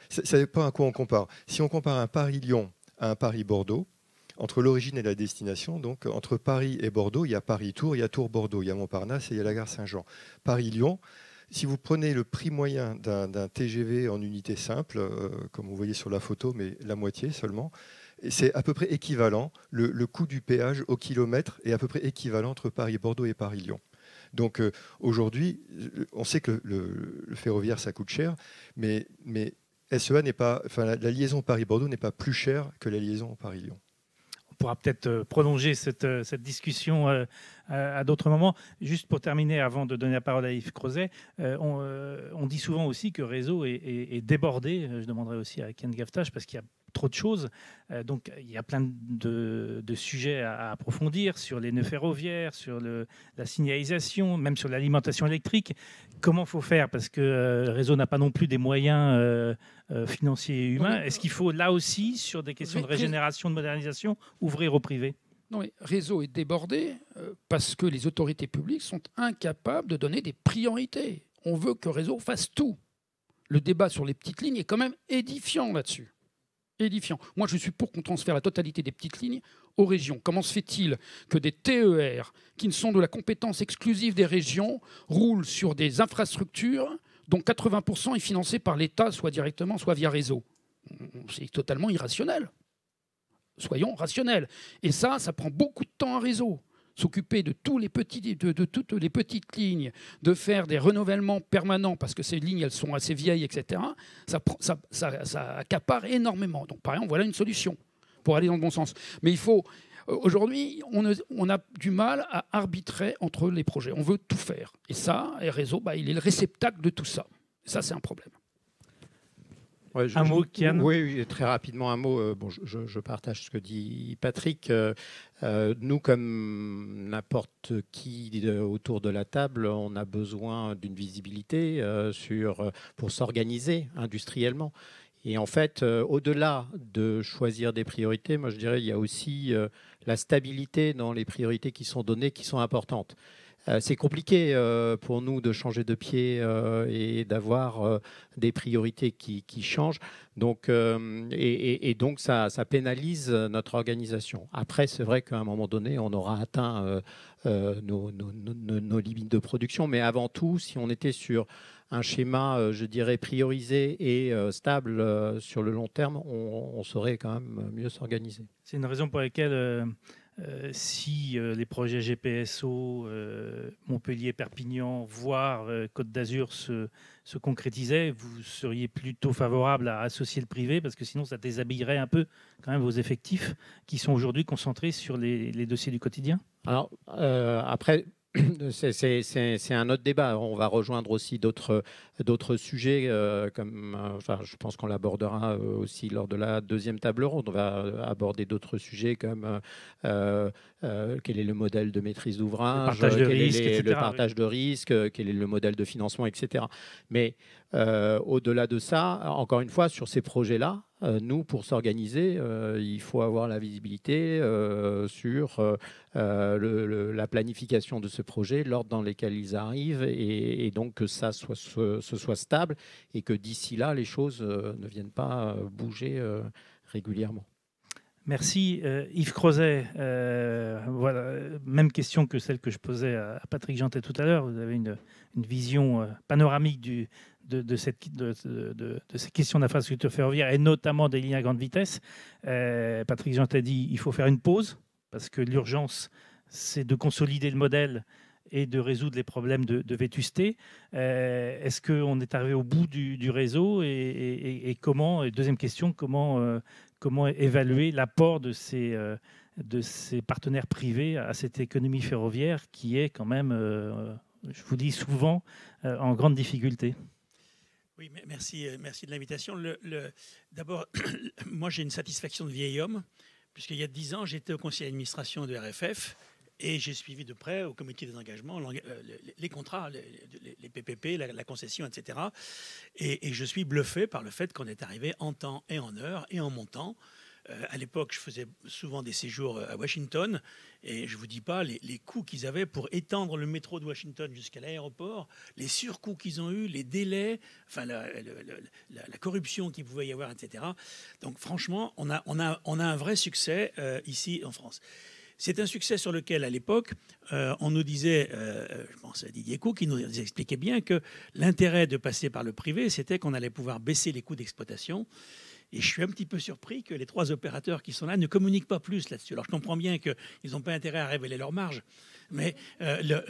ça dépend à quoi on compare. Si on compare un Paris-Lyon à un Paris-Bordeaux, entre l'origine et la destination, donc entre Paris et Bordeaux, il y a Paris-Tours, il y a Tours-Bordeaux, il y a Montparnasse et il y a la gare Saint-Jean. Paris-Lyon, si vous prenez le prix moyen d'un TGV en unité simple, euh, comme vous voyez sur la photo, mais la moitié seulement, c'est à peu près équivalent. Le, coût du péage au kilomètre est à peu près équivalent entre Paris-Bordeaux et Paris-Lyon. Donc euh, aujourd'hui, on sait que le, ferroviaire, ça coûte cher, mais, pas, enfin, la liaison Paris-Bordeaux n'est pas plus chère que la liaison Paris-Lyon pourra peut-être euh, prolonger cette, euh, cette discussion euh, à d'autres moments. Juste pour terminer, avant de donner la parole à Yves Crozet, on, dit souvent aussi que Réseau est, est débordé. Je demanderai aussi à Ken Gaftache parce qu'il y a trop de choses. Euh, donc il y a plein de, sujets à, approfondir sur les nœuds ferroviaires, sur le, la signalisation, même sur l'alimentation électrique. Comment faut faire? Parce que euh, le réseau n'a pas non plus des moyens euh, financiers et humains. Est-ce qu'il faut là aussi, sur des questions de régénération, de modernisation, ouvrir au privé? Non, mais réseau est débordé parce que les autorités publiques sont incapables de donner des priorités. On veut que réseau fasse tout. Le débat sur les petites lignes est quand même édifiant là-dessus Moi, je suis pour qu'on transfère la totalité des petites lignes aux régions. Comment se fait-il que des TER, qui ne sont de la compétence exclusive des régions, roulent sur des infrastructures dont 80% est financé par l'État, soit directement, soit via réseau? C'est totalement irrationnel. Soyons rationnels. Et ça, ça prend beaucoup de temps à réseau s'occuper de, tous les petits, de, toutes les petites lignes, de faire des renouvellements permanents, parce que ces lignes, elles sont assez vieilles, etc., ça, ça, ça, accapare énormément. Donc, par exemple, voilà une solution pour aller dans le bon sens. Mais il faut... Euh, aujourd'hui, on, on, a du mal à arbitrer entre les projets. On veut tout faire. Et ça, et réseau, bah, il est le réceptacle de tout ça. ça, c'est un problème un mot, Kian Oui, très rapidement, un mot. Euh, bon, je, partage ce que dit Patrick. Euh, euh, nous, comme n'importe qui autour de la table, on a besoin d'une visibilité sur, pour s'organiser industriellement. Et en fait, au-delà de choisir des priorités, moi je dirais il y a aussi la stabilité dans les priorités qui sont données qui sont importantes. Euh, c'est compliqué euh, pour nous de changer de pied euh, et d'avoir des priorités qui, changent. Donc, et, donc, ça, pénalise notre organisation. Après, c'est vrai qu'à un moment donné, on aura atteint nos, limites de production. Mais avant tout, si on était sur un schéma, je dirais, priorisé et stable sur le long terme, on saurait quand même mieux s'organiser. C'est une raison pour laquelle euh, si euh, les projets GPSO euh, Montpellier-Perpignan, voire Côte d'Azur se, concrétisaient, vous seriez plutôt favorable à associer le privé parce que sinon ça déshabillerait un peu quand même vos effectifs qui sont aujourd'hui concentrés sur les, les, dossiers du quotidien? Alors après, *coughs* c'est un autre débat. On va rejoindre aussi d'autres sujets, euh, comme, euh, enfin, je pense qu'on l'abordera euh, aussi lors de la deuxième table ronde. On va aborder d'autres sujets comme quel est le modèle de maîtrise d'ouvrage, le partage de risque, quel est le modèle de financement, etc. Mais au-delà de ça, encore une fois, sur ces projets-là, euh, nous, pour s'organiser, euh, il faut avoir la visibilité euh, sur la planification de ce projet, l'ordre dans lequel ils arrivent, et, donc que ça soit, ce, soit stable et que d'ici là, les choses ne viennent pas bouger régulièrement. Merci Yves Crozet. voilà, même question que celle que je posais à Patrick Jantet tout à l'heure. Vous avez une vision panoramique du, de, cette, de, ces questions d'infrastructure ferroviaire et notamment des lignes à grande vitesse. Euh, Patrick Jean t'a dit il faut faire une pause parce que l'urgence, c'est de consolider le modèle et de résoudre les problèmes de, vétusté. Euh, est-ce qu'on est arrivé au bout du, réseau et, comment, deuxième question, comment, euh, comment évaluer l'apport de ces, de ces partenaires privés à cette économie ferroviaire qui est quand même, je vous dis souvent, en grande difficulté? Oui, merci, euh, merci de l'invitation. D'abord, *coughs* moi j'ai une satisfaction de vieil homme, puisqu'il y a dix ans, j'étais au conseil d'administration de RFF et j'ai suivi de près au comité des engagements euh, les, contrats, les, PPP, la, concession, etc. Et, et, je suis bluffé par le fait qu'on est arrivé en temps et en heure et en montant. Euh, à l'époque, je faisais souvent des séjours euh, à Washington et je ne vous dis pas les, coûts qu'ils avaient pour étendre le métro de Washington jusqu'à l'aéroport, les surcoûts qu'ils ont eus, les délais, enfin la, corruption qu'il pouvait y avoir, etc. Donc franchement, on a, un vrai succès euh, ici en France. C'est un succès sur lequel, à l'époque, on nous disait, je pense à Didier Coux, qui nous expliquait bien que l'intérêt de passer par le privé, c'était qu'on allait pouvoir baisser les coûts d'exploitation et je suis un petit peu surpris que les trois opérateurs qui sont là ne communiquent pas plus là-dessus. Alors je comprends bien qu'ils n'ont pas intérêt à révéler leur marge, mais euh,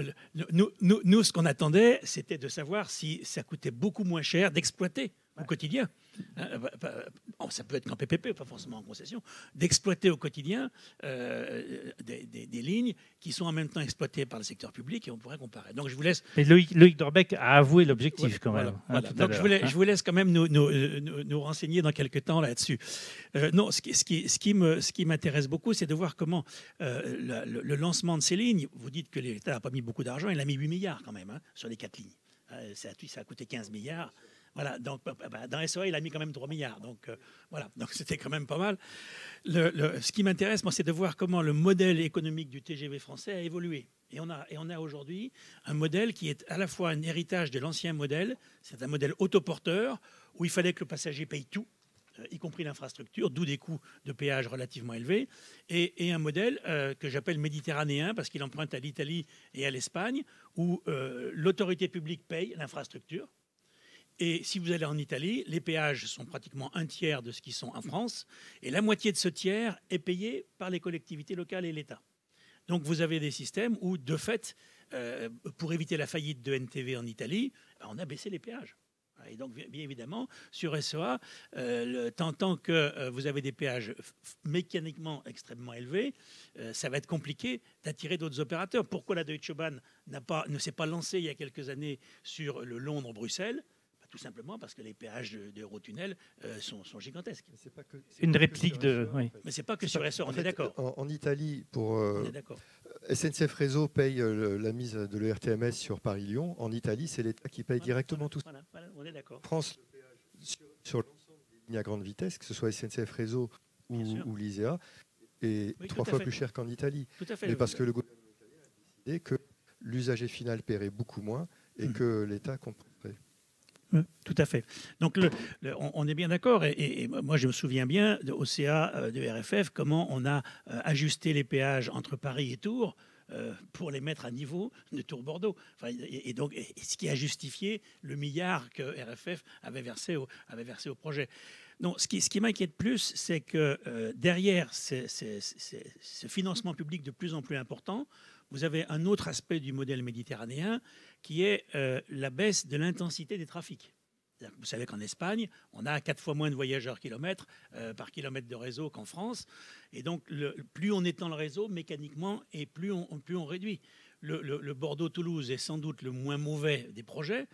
nous, nous, ce qu'on attendait, c'était de savoir si ça coûtait beaucoup moins cher d'exploiter au quotidien. Hein, bah, bah, oh, ça peut être qu'en PPP, pas forcément en concession, d'exploiter au quotidien euh, des, lignes qui sont en même temps exploitées par le secteur public et on pourrait comparer. Donc je vous laisse. Et Loïc, Loïc Dorbeck a avoué l'objectif quand même. Hein, Donc je vous, laisse, hein. je vous, laisse, quand même nous, nous, renseigner dans quelques temps là-dessus. Euh, non, ce qui, ce qui, ce qui me, ce qui m'intéresse beaucoup, c'est de voir comment euh, le, lancement de ces lignes. Vous dites que l'État n'a pas mis beaucoup d'argent, il a mis 8 milliards quand même sur les quatre lignes. Ça a, ça a coûté 15 milliards. Voilà, donc bah, bah, dans SOA, il a mis quand même 3 milliards. Donc euh, voilà, *laughs* donc c'était quand même pas mal. Ce qui m'intéresse, moi, c'est de voir comment le modèle économique du TGV français a évolué. Et on a, a aujourd'hui un modèle qui est à la fois un héritage de l'ancien modèle, c'est un modèle autoporteur, où il fallait que le passager paye tout, euh, y compris l'infrastructure, d'où des coûts de péage relativement élevés, et, un modèle euh, que j'appelle méditerranéen, parce qu'il emprunte à l'Italie et à l'Espagne, où l'autorité publique paye l'infrastructure, et si vous allez en Italie, les péages sont pratiquement un tiers de ce qu'ils sont en France, et la moitié de ce tiers est payé par les collectivités locales et l'État. Donc vous avez des systèmes où, de fait, euh, pour éviter la faillite de NTV en Italie, ben, on a baissé les péages. Et donc, bien évidemment, sur SOA, euh, tant, que euh, vous avez des péages mécaniquement extrêmement élevés, ça va être compliqué d'attirer d'autres opérateurs. Pourquoi la Deutsche Bahn pas, ne s'est pas lancée il y a quelques années sur le Londres-Bruxelles? Tout simplement parce que les péages d'Eurotunnel euh, sont, sont, gigantesques. Une réplique de. Oui. Mais c'est pas que sur SR, on est d'accord. En, Italie, pour. Euh, SNCF Réseau paye euh, la mise de l'ERTMS sur Paris-Lyon. En Italie, c'est l'État qui paye directement tout voilà, voilà, on est d'accord. France, sur, l'ensemble des lignes à grande vitesse, que ce soit SNCF Réseau ou, ou l'ISEA, est trois fois plus cher qu'en Italie. Tout à fait. Mais parce que le gouvernement italien a décidé que l'usager final paierait beaucoup moins et hmm. que l'État comprendrait. Tout à fait. Donc, on, est bien d'accord. Et, moi, je me souviens bien au CA euh, de RFF comment on a euh, ajusté les péages entre Paris et Tours pour les mettre à niveau de Tours-Bordeaux. et, donc, ce qui a justifié le milliard que RFF avait versé au, avait versé au projet. Non, ce qui, ce qui m'inquiète plus, c'est que derrière ce financement public de plus en plus important, vous avez un autre aspect du modèle méditerranéen qui est la baisse de l'intensité des trafics. Vous savez qu'en Espagne, on a quatre fois moins de voyageurs kilomètres euh, par kilomètre de réseau qu'en France. Et donc, plus on étend le réseau mécaniquement et plus on, plus on réduit. le Bordeaux-Toulouse est sans doute le moins mauvais des projets.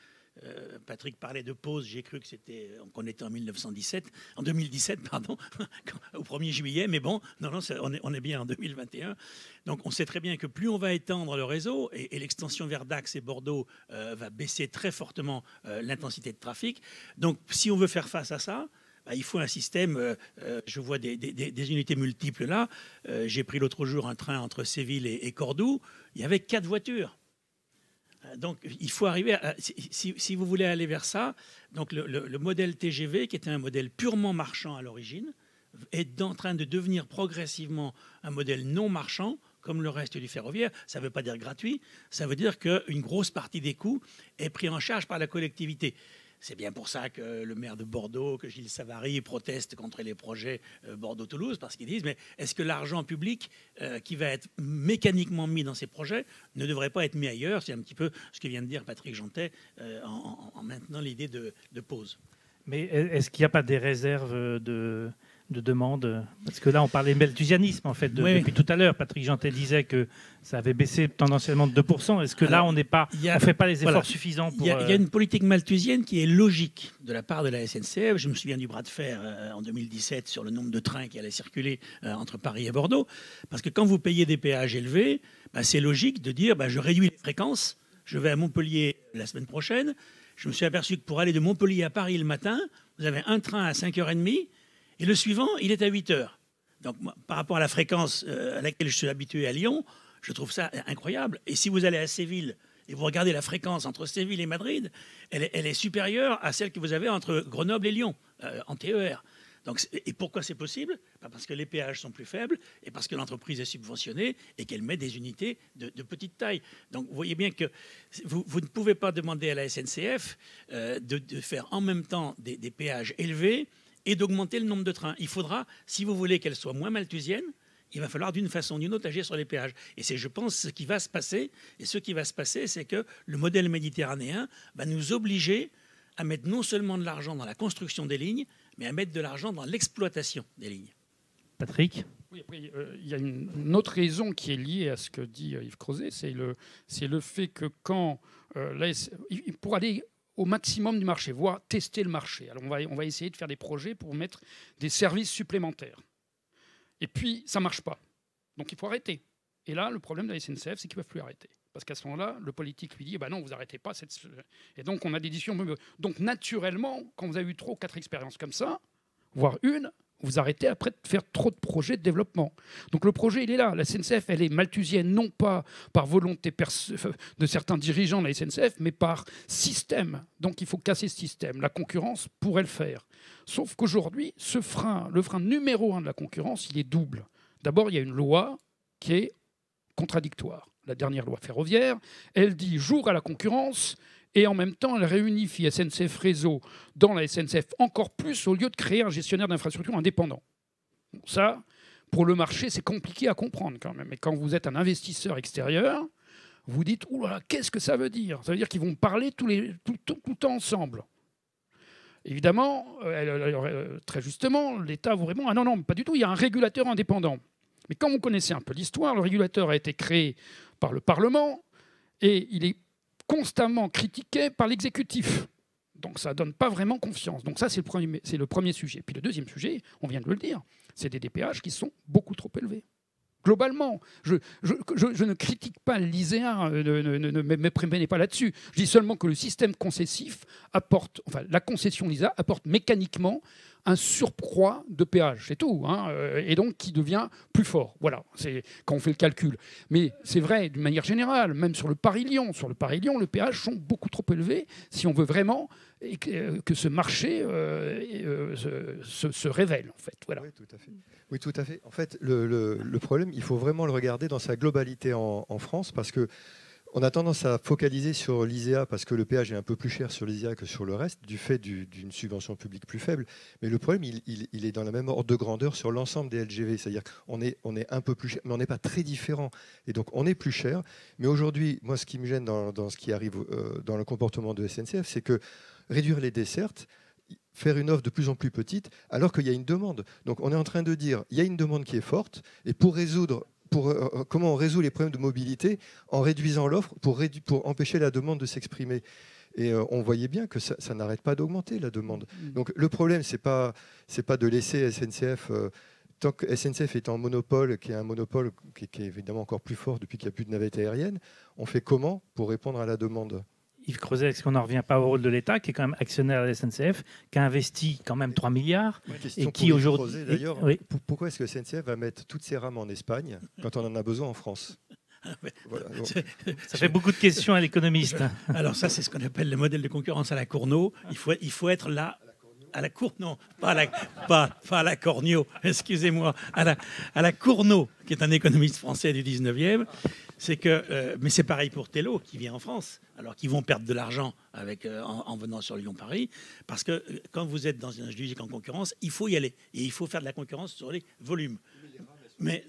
Euh, Patrick parlait de pause, j'ai cru que c'était qu'on était en 1917, en 2017 pardon, *laughs* au 1er juillet, mais bon, non non, on est, bien en 2021. Donc on sait très bien que plus on va étendre le réseau et, l'extension vers Dax et Bordeaux euh, va baisser très fortement euh, l'intensité de trafic. Donc si on veut faire face à ça, bah, il faut un système. je vois des, unités multiples là. J'ai pris l'autre jour un train entre Séville et Cordoue. Il y avait quatre voitures. Euh, donc, il faut arriver à, si, vous voulez aller vers ça, donc le, modèle TGV, qui était un modèle purement marchand à l'origine, est en train de devenir progressivement un modèle non marchand, comme le reste du ferroviaire. Ça ne veut pas dire gratuit, ça veut dire qu'une grosse partie des coûts est prise en charge par la collectivité. C'est bien pour ça que le maire de Bordeaux, que Gilles Savary, proteste contre les projets euh, Bordeaux-Toulouse, parce qu'ils disent, mais est-ce que l'argent public euh, qui va être mécaniquement mis dans ces projets ne devrait pas être mis ailleurs? C'est un petit peu ce que vient de dire Patrick Jantet euh, en, maintenant l'idée de, de pause. Mais est-ce qu'il n'y a pas des réserves de de demande Parce que là, on parlait malthusianisme, en fait, depuis tout à l'heure. Patrick Jantet disait que ça avait baissé tendanciellement de 2%. Est-ce que là, on ne fait pas les efforts suffisants pour... Il y, a, une politique malthusienne qui est logique de la part de la SNCF. Je me souviens du bras de fer euh, en 2017 sur le nombre de trains qui allaient circuler euh, entre Paris et Bordeaux. Parce que quand vous payez des péages élevés, bah, c'est logique de dire bah, je réduis les fréquences, je vais à Montpellier la semaine prochaine. Je me suis aperçu que pour aller de Montpellier à Paris le matin, vous avez un train à 5h30 et le suivant, il est à 8 heures. Donc, par rapport à la fréquence euh, à laquelle je suis habitué à Lyon, je trouve ça incroyable. Et si vous allez à Séville et vous regardez la fréquence entre Séville et Madrid, elle est, supérieure à celle que vous avez entre Grenoble et Lyon, euh, en TER. Donc, et pourquoi c'est possible? Parce que les péages sont plus faibles et parce que l'entreprise est subventionnée et qu'elle met des unités de, petite taille. Donc vous voyez bien que vous, ne pouvez pas demander à la SNCF euh, de, faire en même temps des péages élevés et d'augmenter le nombre de trains. Il faudra, si vous voulez qu'elle soit moins malthusienne, il va falloir d'une façon ou d'une autre agir sur les péages. Et c'est, je pense, ce qui va se passer. Et ce qui va se passer, c'est que le modèle méditerranéen va nous obliger à mettre non seulement de l'argent dans la construction des lignes, mais à mettre de l'argent dans l'exploitation des lignes. Patrick oui, euh, il y a une, autre raison qui est liée à ce que dit euh, Yves Crozet, c'est le, c'est le fait que quand, euh, pour aller au maximum du marché, voire tester le marché. Alors on va, on va essayer de faire des projets pour mettre des services supplémentaires. Et puis, ça ne marche pas. Donc il faut arrêter. Et là, le problème de la SNCF, c'est qu'ils ne peuvent plus arrêter. Parce qu'à ce moment-là, le politique lui dit bah non, vous n'arrêtez pas. Cette... Et donc, on a des décisions. Donc, naturellement, quand vous avez eu trop quatre expériences comme ça, voire une, vous arrêtez après de faire trop de projets de développement. Donc le projet, il est là. La SNCF, elle est malthusienne, non pas par volonté de certains dirigeants de la SNCF, mais par système. Donc il faut casser ce système. La concurrence pourrait le faire. Sauf qu'aujourd'hui, ce frein, le frein numéro un de la concurrence, il est double. D'abord, il y a une loi qui est contradictoire. La dernière loi ferroviaire, elle dit jour à la concurrence, et en même temps, elle réunifie SNCF Réseau dans la SNCF encore plus au lieu de créer un gestionnaire d'infrastructure indépendant. ça, pour le marché, c'est compliqué à comprendre quand même. Et quand vous êtes un investisseur extérieur, vous dites Ouh là, qu'est-ce que ça veut dire? Ça veut dire qu'ils vont parler les, tout, le temps ensemble. Évidemment, euh, euh, très justement, l'État vous répond Ah non, non, pas du tout, il y a un régulateur indépendant. Mais quand vous connaissez un peu l'histoire, le régulateur a été créé par le Parlement et il est constamment critiqué par l'exécutif. Donc ça ne donne pas vraiment confiance. Donc ça, c'est le, premier, sujet. Puis le deuxième sujet, on vient de le dire, c'est des DPH qui sont beaucoup trop élevés. Globalement, je, ne critique pas l'ISEA, euh, ne, ne, ne, pas là-dessus. Je dis seulement que le système concessif apporte, enfin la concession LISA apporte mécaniquement un surcroît de péage, c'est tout, hein, et donc qui devient plus fort. Voilà, c'est quand on fait le calcul. Mais c'est vrai d'une manière générale, même sur le Paris-Lyon. Sur le Paris-Lyon, les péages sont beaucoup trop élevés si on veut vraiment que, ce marché se, révèle, en fait. Voilà. Oui, tout à fait. En fait, le, problème, il faut vraiment le regarder dans sa globalité en France, parce que on a tendance à focaliser sur l'ISEA parce que le péage est un peu plus cher sur l'ISEA que sur le reste, du fait d'une subvention publique plus faible. Mais le problème, il, est dans la même ordre de grandeur sur l'ensemble des LGV. C'est-à-dire qu'on est, on est un peu plus cher, mais on n'est pas très différent. Et donc, on est plus cher. Mais aujourd'hui, moi, ce qui me gêne dans, ce qui arrive euh, dans le comportement de SNCF, c'est que réduire les dessertes, faire une offre de plus en plus petite, alors qu'il y a une demande. Donc, on est en train de dire, il y a une demande qui est forte, et pour résoudre pour, euh, euh, comment on résout les problèmes de mobilité en réduisant l'offre pour, pour, empêcher la demande de s'exprimer. Et euh, on voyait bien que ça, n'arrête pas d'augmenter la demande. Mm. Donc le problème, pas c'est pas de laisser SNCF tant que SNCF est en monopole, qui est un monopole qui, qui est évidemment encore plus fort depuis qu'il n'y a plus de navettes aériennes. On fait comment pour répondre à la demande? Yves Creuset, est-ce qu'on n'en revient pas au rôle de l'État, qui est quand même actionnaire de la SNCF, qui a investi quand même 3 milliards et qui aujourd'hui. D'ailleurs, pourquoi est-ce que SNCF va mettre toutes ses rames en Espagne quand on en a besoin en France? Ça fait beaucoup de questions à l'économiste. *laughs* Alors ça, c'est ce qu'on appelle le modèle de concurrence à la Cournot. Il faut, il faut être là à la Cour, pas à la, pas, pas à la Cornio, excusez-moi, à la, à la Cournot, qui est un économiste français du 19e c'est que, euh, mais c'est pareil pour Tello qui vient en France, alors qu'ils vont perdre de l'argent avec euh, en, venant sur Lyon-Paris, parce que euh, quand vous êtes dans une logique en concurrence, il faut y aller et il faut faire de la concurrence sur les volumes. Mais,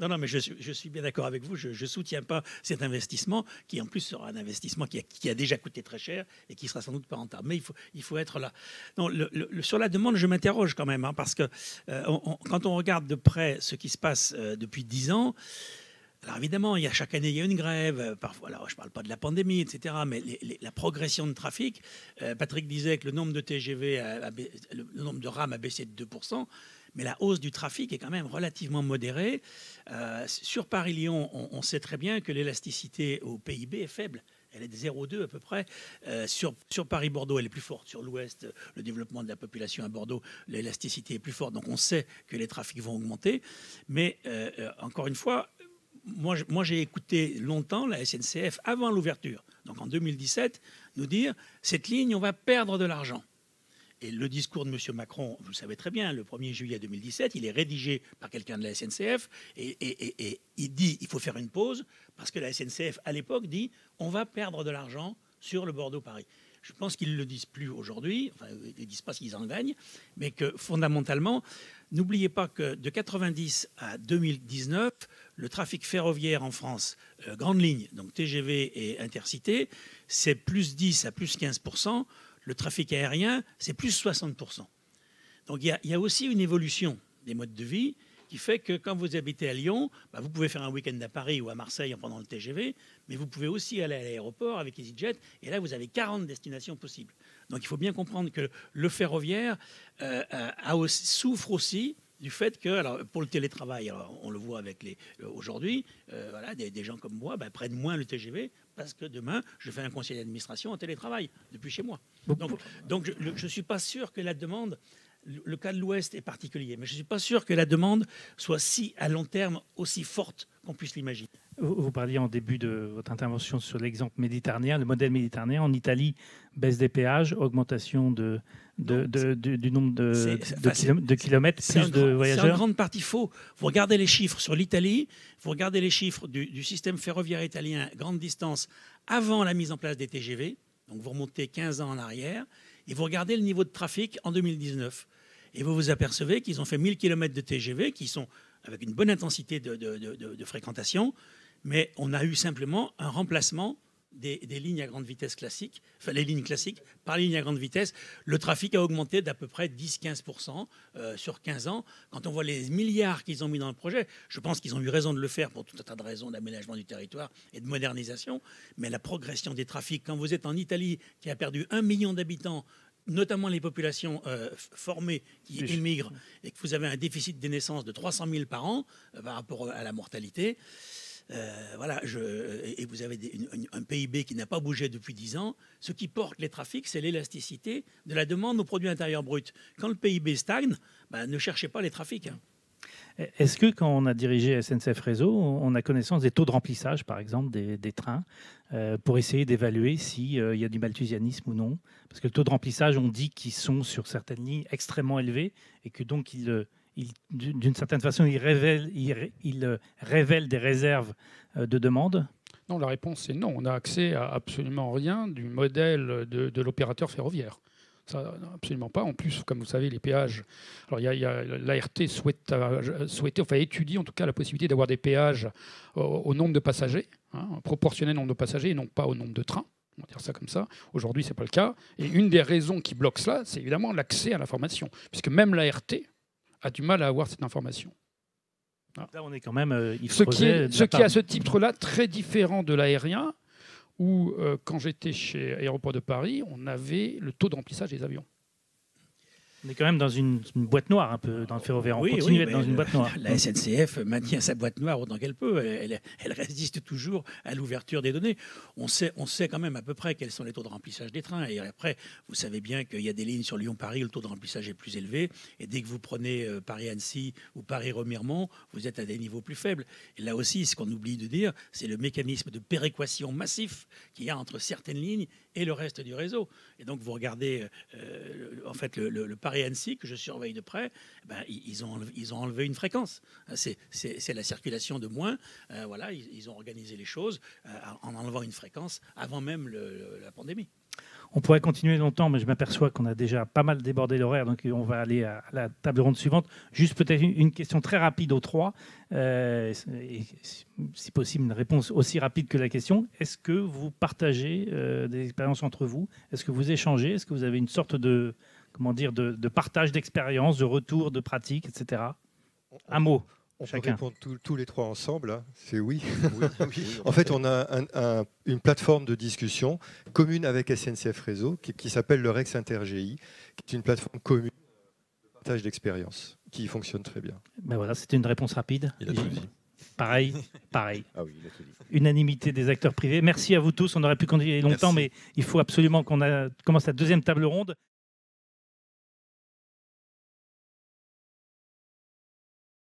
non, mais je, suis bien d'accord avec vous. Je ne soutiens pas cet investissement qui, en plus, sera un investissement qui a, déjà coûté très cher et qui sera sans doute pas rentable. Mais il faut, être là. Sur la demande, je m'interroge quand même, hein, parce que quand on regarde de près ce qui se passe depuis dix ans, alors évidemment, il y a, chaque année, il y a une grève. Euh, parfois, je ne parle pas de la pandémie, etc., mais la progression de trafic. Euh, Patrick disait que le nombre de TGV, le nombre de rames a baissé de 2%, mais la hausse du trafic est quand même relativement modérée. Euh, sur Paris-Lyon, on, sait très bien que l'élasticité au PIB est faible. Elle est de 0,2 à peu près. sur, sur Paris-Bordeaux, elle est plus forte. Sur l'ouest, le développement de la population à Bordeaux, l'élasticité est plus forte. Donc on sait que les trafics vont augmenter. Mais encore une fois, moi, j'ai écouté longtemps la SNCF avant l'ouverture, donc en 2017, nous dire cette ligne, on va perdre de l'argent. Et le discours de M. Macron, vous le savez très bien, le 1er juillet 2017, il est rédigé par quelqu'un de la SNCF et, il dit il faut faire une pause parce que la SNCF, à l'époque, dit on va perdre de l'argent sur le Bordeaux-Paris. Je pense qu'ils ne le disent plus aujourd'hui, enfin, ils ne disent pas qu'ils en gagnent, mais que fondamentalement, n'oubliez pas que de 90 à 2019, le trafic ferroviaire en France, euh, grande ligne, donc TGV et intercité, c'est plus 10 à plus 15 Le trafic aérien, c'est plus 60% Donc il y, a aussi une évolution des modes de vie qui fait que quand vous habitez à Lyon, bah, vous pouvez faire un week-end à Paris ou à Marseille en prenant le TGV, mais vous pouvez aussi aller à l'aéroport avec EasyJet, et là vous avez 40 destinations possibles. Donc il faut bien comprendre que le ferroviaire euh, a souffre aussi du fait que, alors, pour le télétravail, on le voit avec les euh, aujourd'hui, euh, voilà, des, gens comme moi bah, prennent moins le TGV parce que demain, je fais un conseil d'administration en télétravail depuis chez moi. Donc, donc je ne suis pas sûr que la demande le cas de l'Ouest est particulier, mais je ne suis pas sûr que la demande soit si à long terme aussi forte qu'on puisse l'imaginer. Vous parliez en début de votre intervention sur l'exemple méditerranéen, le modèle méditerranéen. En Italie, baisse des péages, augmentation de, du nombre de, de, kilomètres, plus de voyageurs. C'est en grande partie faux. Vous regardez les chiffres sur l'Italie, vous regardez les chiffres du, du, système ferroviaire italien grande distance avant la mise en place des TGV, donc vous remontez 15 ans en arrière, et vous regardez le niveau de trafic en 2019. Et vous vous apercevez qu'ils ont fait 1000 km de TGV, qui sont avec une bonne intensité de, fréquentation, mais on a eu simplement un remplacement des, lignes à grande vitesse classiques, enfin les lignes classiques, par les lignes à grande vitesse. Le trafic a augmenté d'à peu près 10-15% euh, sur 15 ans. Quand on voit les milliards qu'ils ont mis dans le projet, je pense qu'ils ont eu raison de le faire pour tout un tas de raisons d'aménagement du territoire et de modernisation. Mais la progression des trafics, quand vous êtes en Italie, qui a perdu un million d'habitants notamment les populations euh, formées qui immigrent, et que vous avez un déficit des naissances de 300 000 par an euh, par rapport à la mortalité, voilà, je, et vous avez un PIB qui n'a pas bougé depuis 10 ans. Ce qui porte les trafics, c'est l'élasticité de la demande au produit intérieur brut. Quand le PIB stagne, ben, ne cherchez pas les trafics. Hein. Est-ce que quand on a dirigé SNCF Réseau, on a connaissance des taux de remplissage, par exemple, des, trains, euh, pour essayer d'évaluer s'il euh, y a du malthusianisme ou non? Parce que le taux de remplissage, on dit qu'ils sont sur certaines lignes extrêmement élevés et que donc euh, d'une certaine façon, ils révèlent, des réserves de demande Non, la réponse est non. On n'a accès à absolument rien du modèle de l'opérateur ferroviaire. Ça, absolument pas. En plus, comme vous savez, les péages. Alors, il y a, l'ART souhaite, euh, enfin étudie en tout cas la possibilité d'avoir des péages au, nombre de passagers, hein, au nombre de passagers et non pas au nombre de trains. On va dire ça comme ça. Aujourd'hui, c'est pas le cas. Et une des raisons qui bloque cela, c'est évidemment l'accès à l'information, puisque même l'ART a du mal à avoir cette information. Là, on est quand même. Euh, ce qui est, ce qui est à ce titre-là très différent de l'aérien, où, euh, quand j'étais chez Aéroport de Paris, on avait le taux de remplissage des avions. On est quand même dans une, boîte noire un peu dans le ferroviaire. On oui, continue être dans une boîte noire. La SNCF maintient sa boîte noire autant qu'elle peut. Elle, résiste toujours à l'ouverture des données. On sait, on sait quand même à peu près quels sont les taux de remplissage des trains. Et après, vous savez bien qu'il y a des lignes sur Lyon-Paris où le taux de remplissage est plus élevé. Et dès que vous prenez euh, Paris-Annecy ou Paris-Remiremont, vous êtes à des niveaux plus faibles. Et là aussi, ce qu'on oublie de dire, c'est le mécanisme de péréquation massif qu'il y a entre certaines lignes et le reste du réseau. Et donc, vous regardez euh, en fait le, le, Paris-Annecy, que je surveille de près, eh ben, ils, ont, ils ont enlevé une fréquence. C'est la circulation de moins. Euh, voilà, ils, ont organisé les choses euh, en enlevant une fréquence avant même la pandémie. On pourrait continuer longtemps, mais je m'aperçois qu'on a déjà pas mal débordé l'horaire, donc on va aller à la table ronde suivante. Juste peut-être une question très rapide aux trois, euh, si possible une réponse aussi rapide que la question. Est-ce que vous partagez euh, des expériences entre vous? Est-ce que vous échangez? Est-ce que vous avez une sorte de comment dire de, partage d'expériences, de retour, de pratiques, etc. Un mot. On Chacun. peut répondre tous les trois ensemble. Hein. C'est oui. *laughs* en fait, on a une plateforme de discussion commune avec SNCF Réseau qui, s'appelle le Rex InterGI, qui est une plateforme commune de partage d'expérience qui fonctionne très bien. Ben voilà, c'était une réponse rapide. Il a tout dit. Pareil, *laughs* pareil. Ah oui, il a tout dit. Unanimité des acteurs privés. Merci à vous tous. On aurait pu continuer longtemps, mais il faut absolument qu'on commence la deuxième table ronde.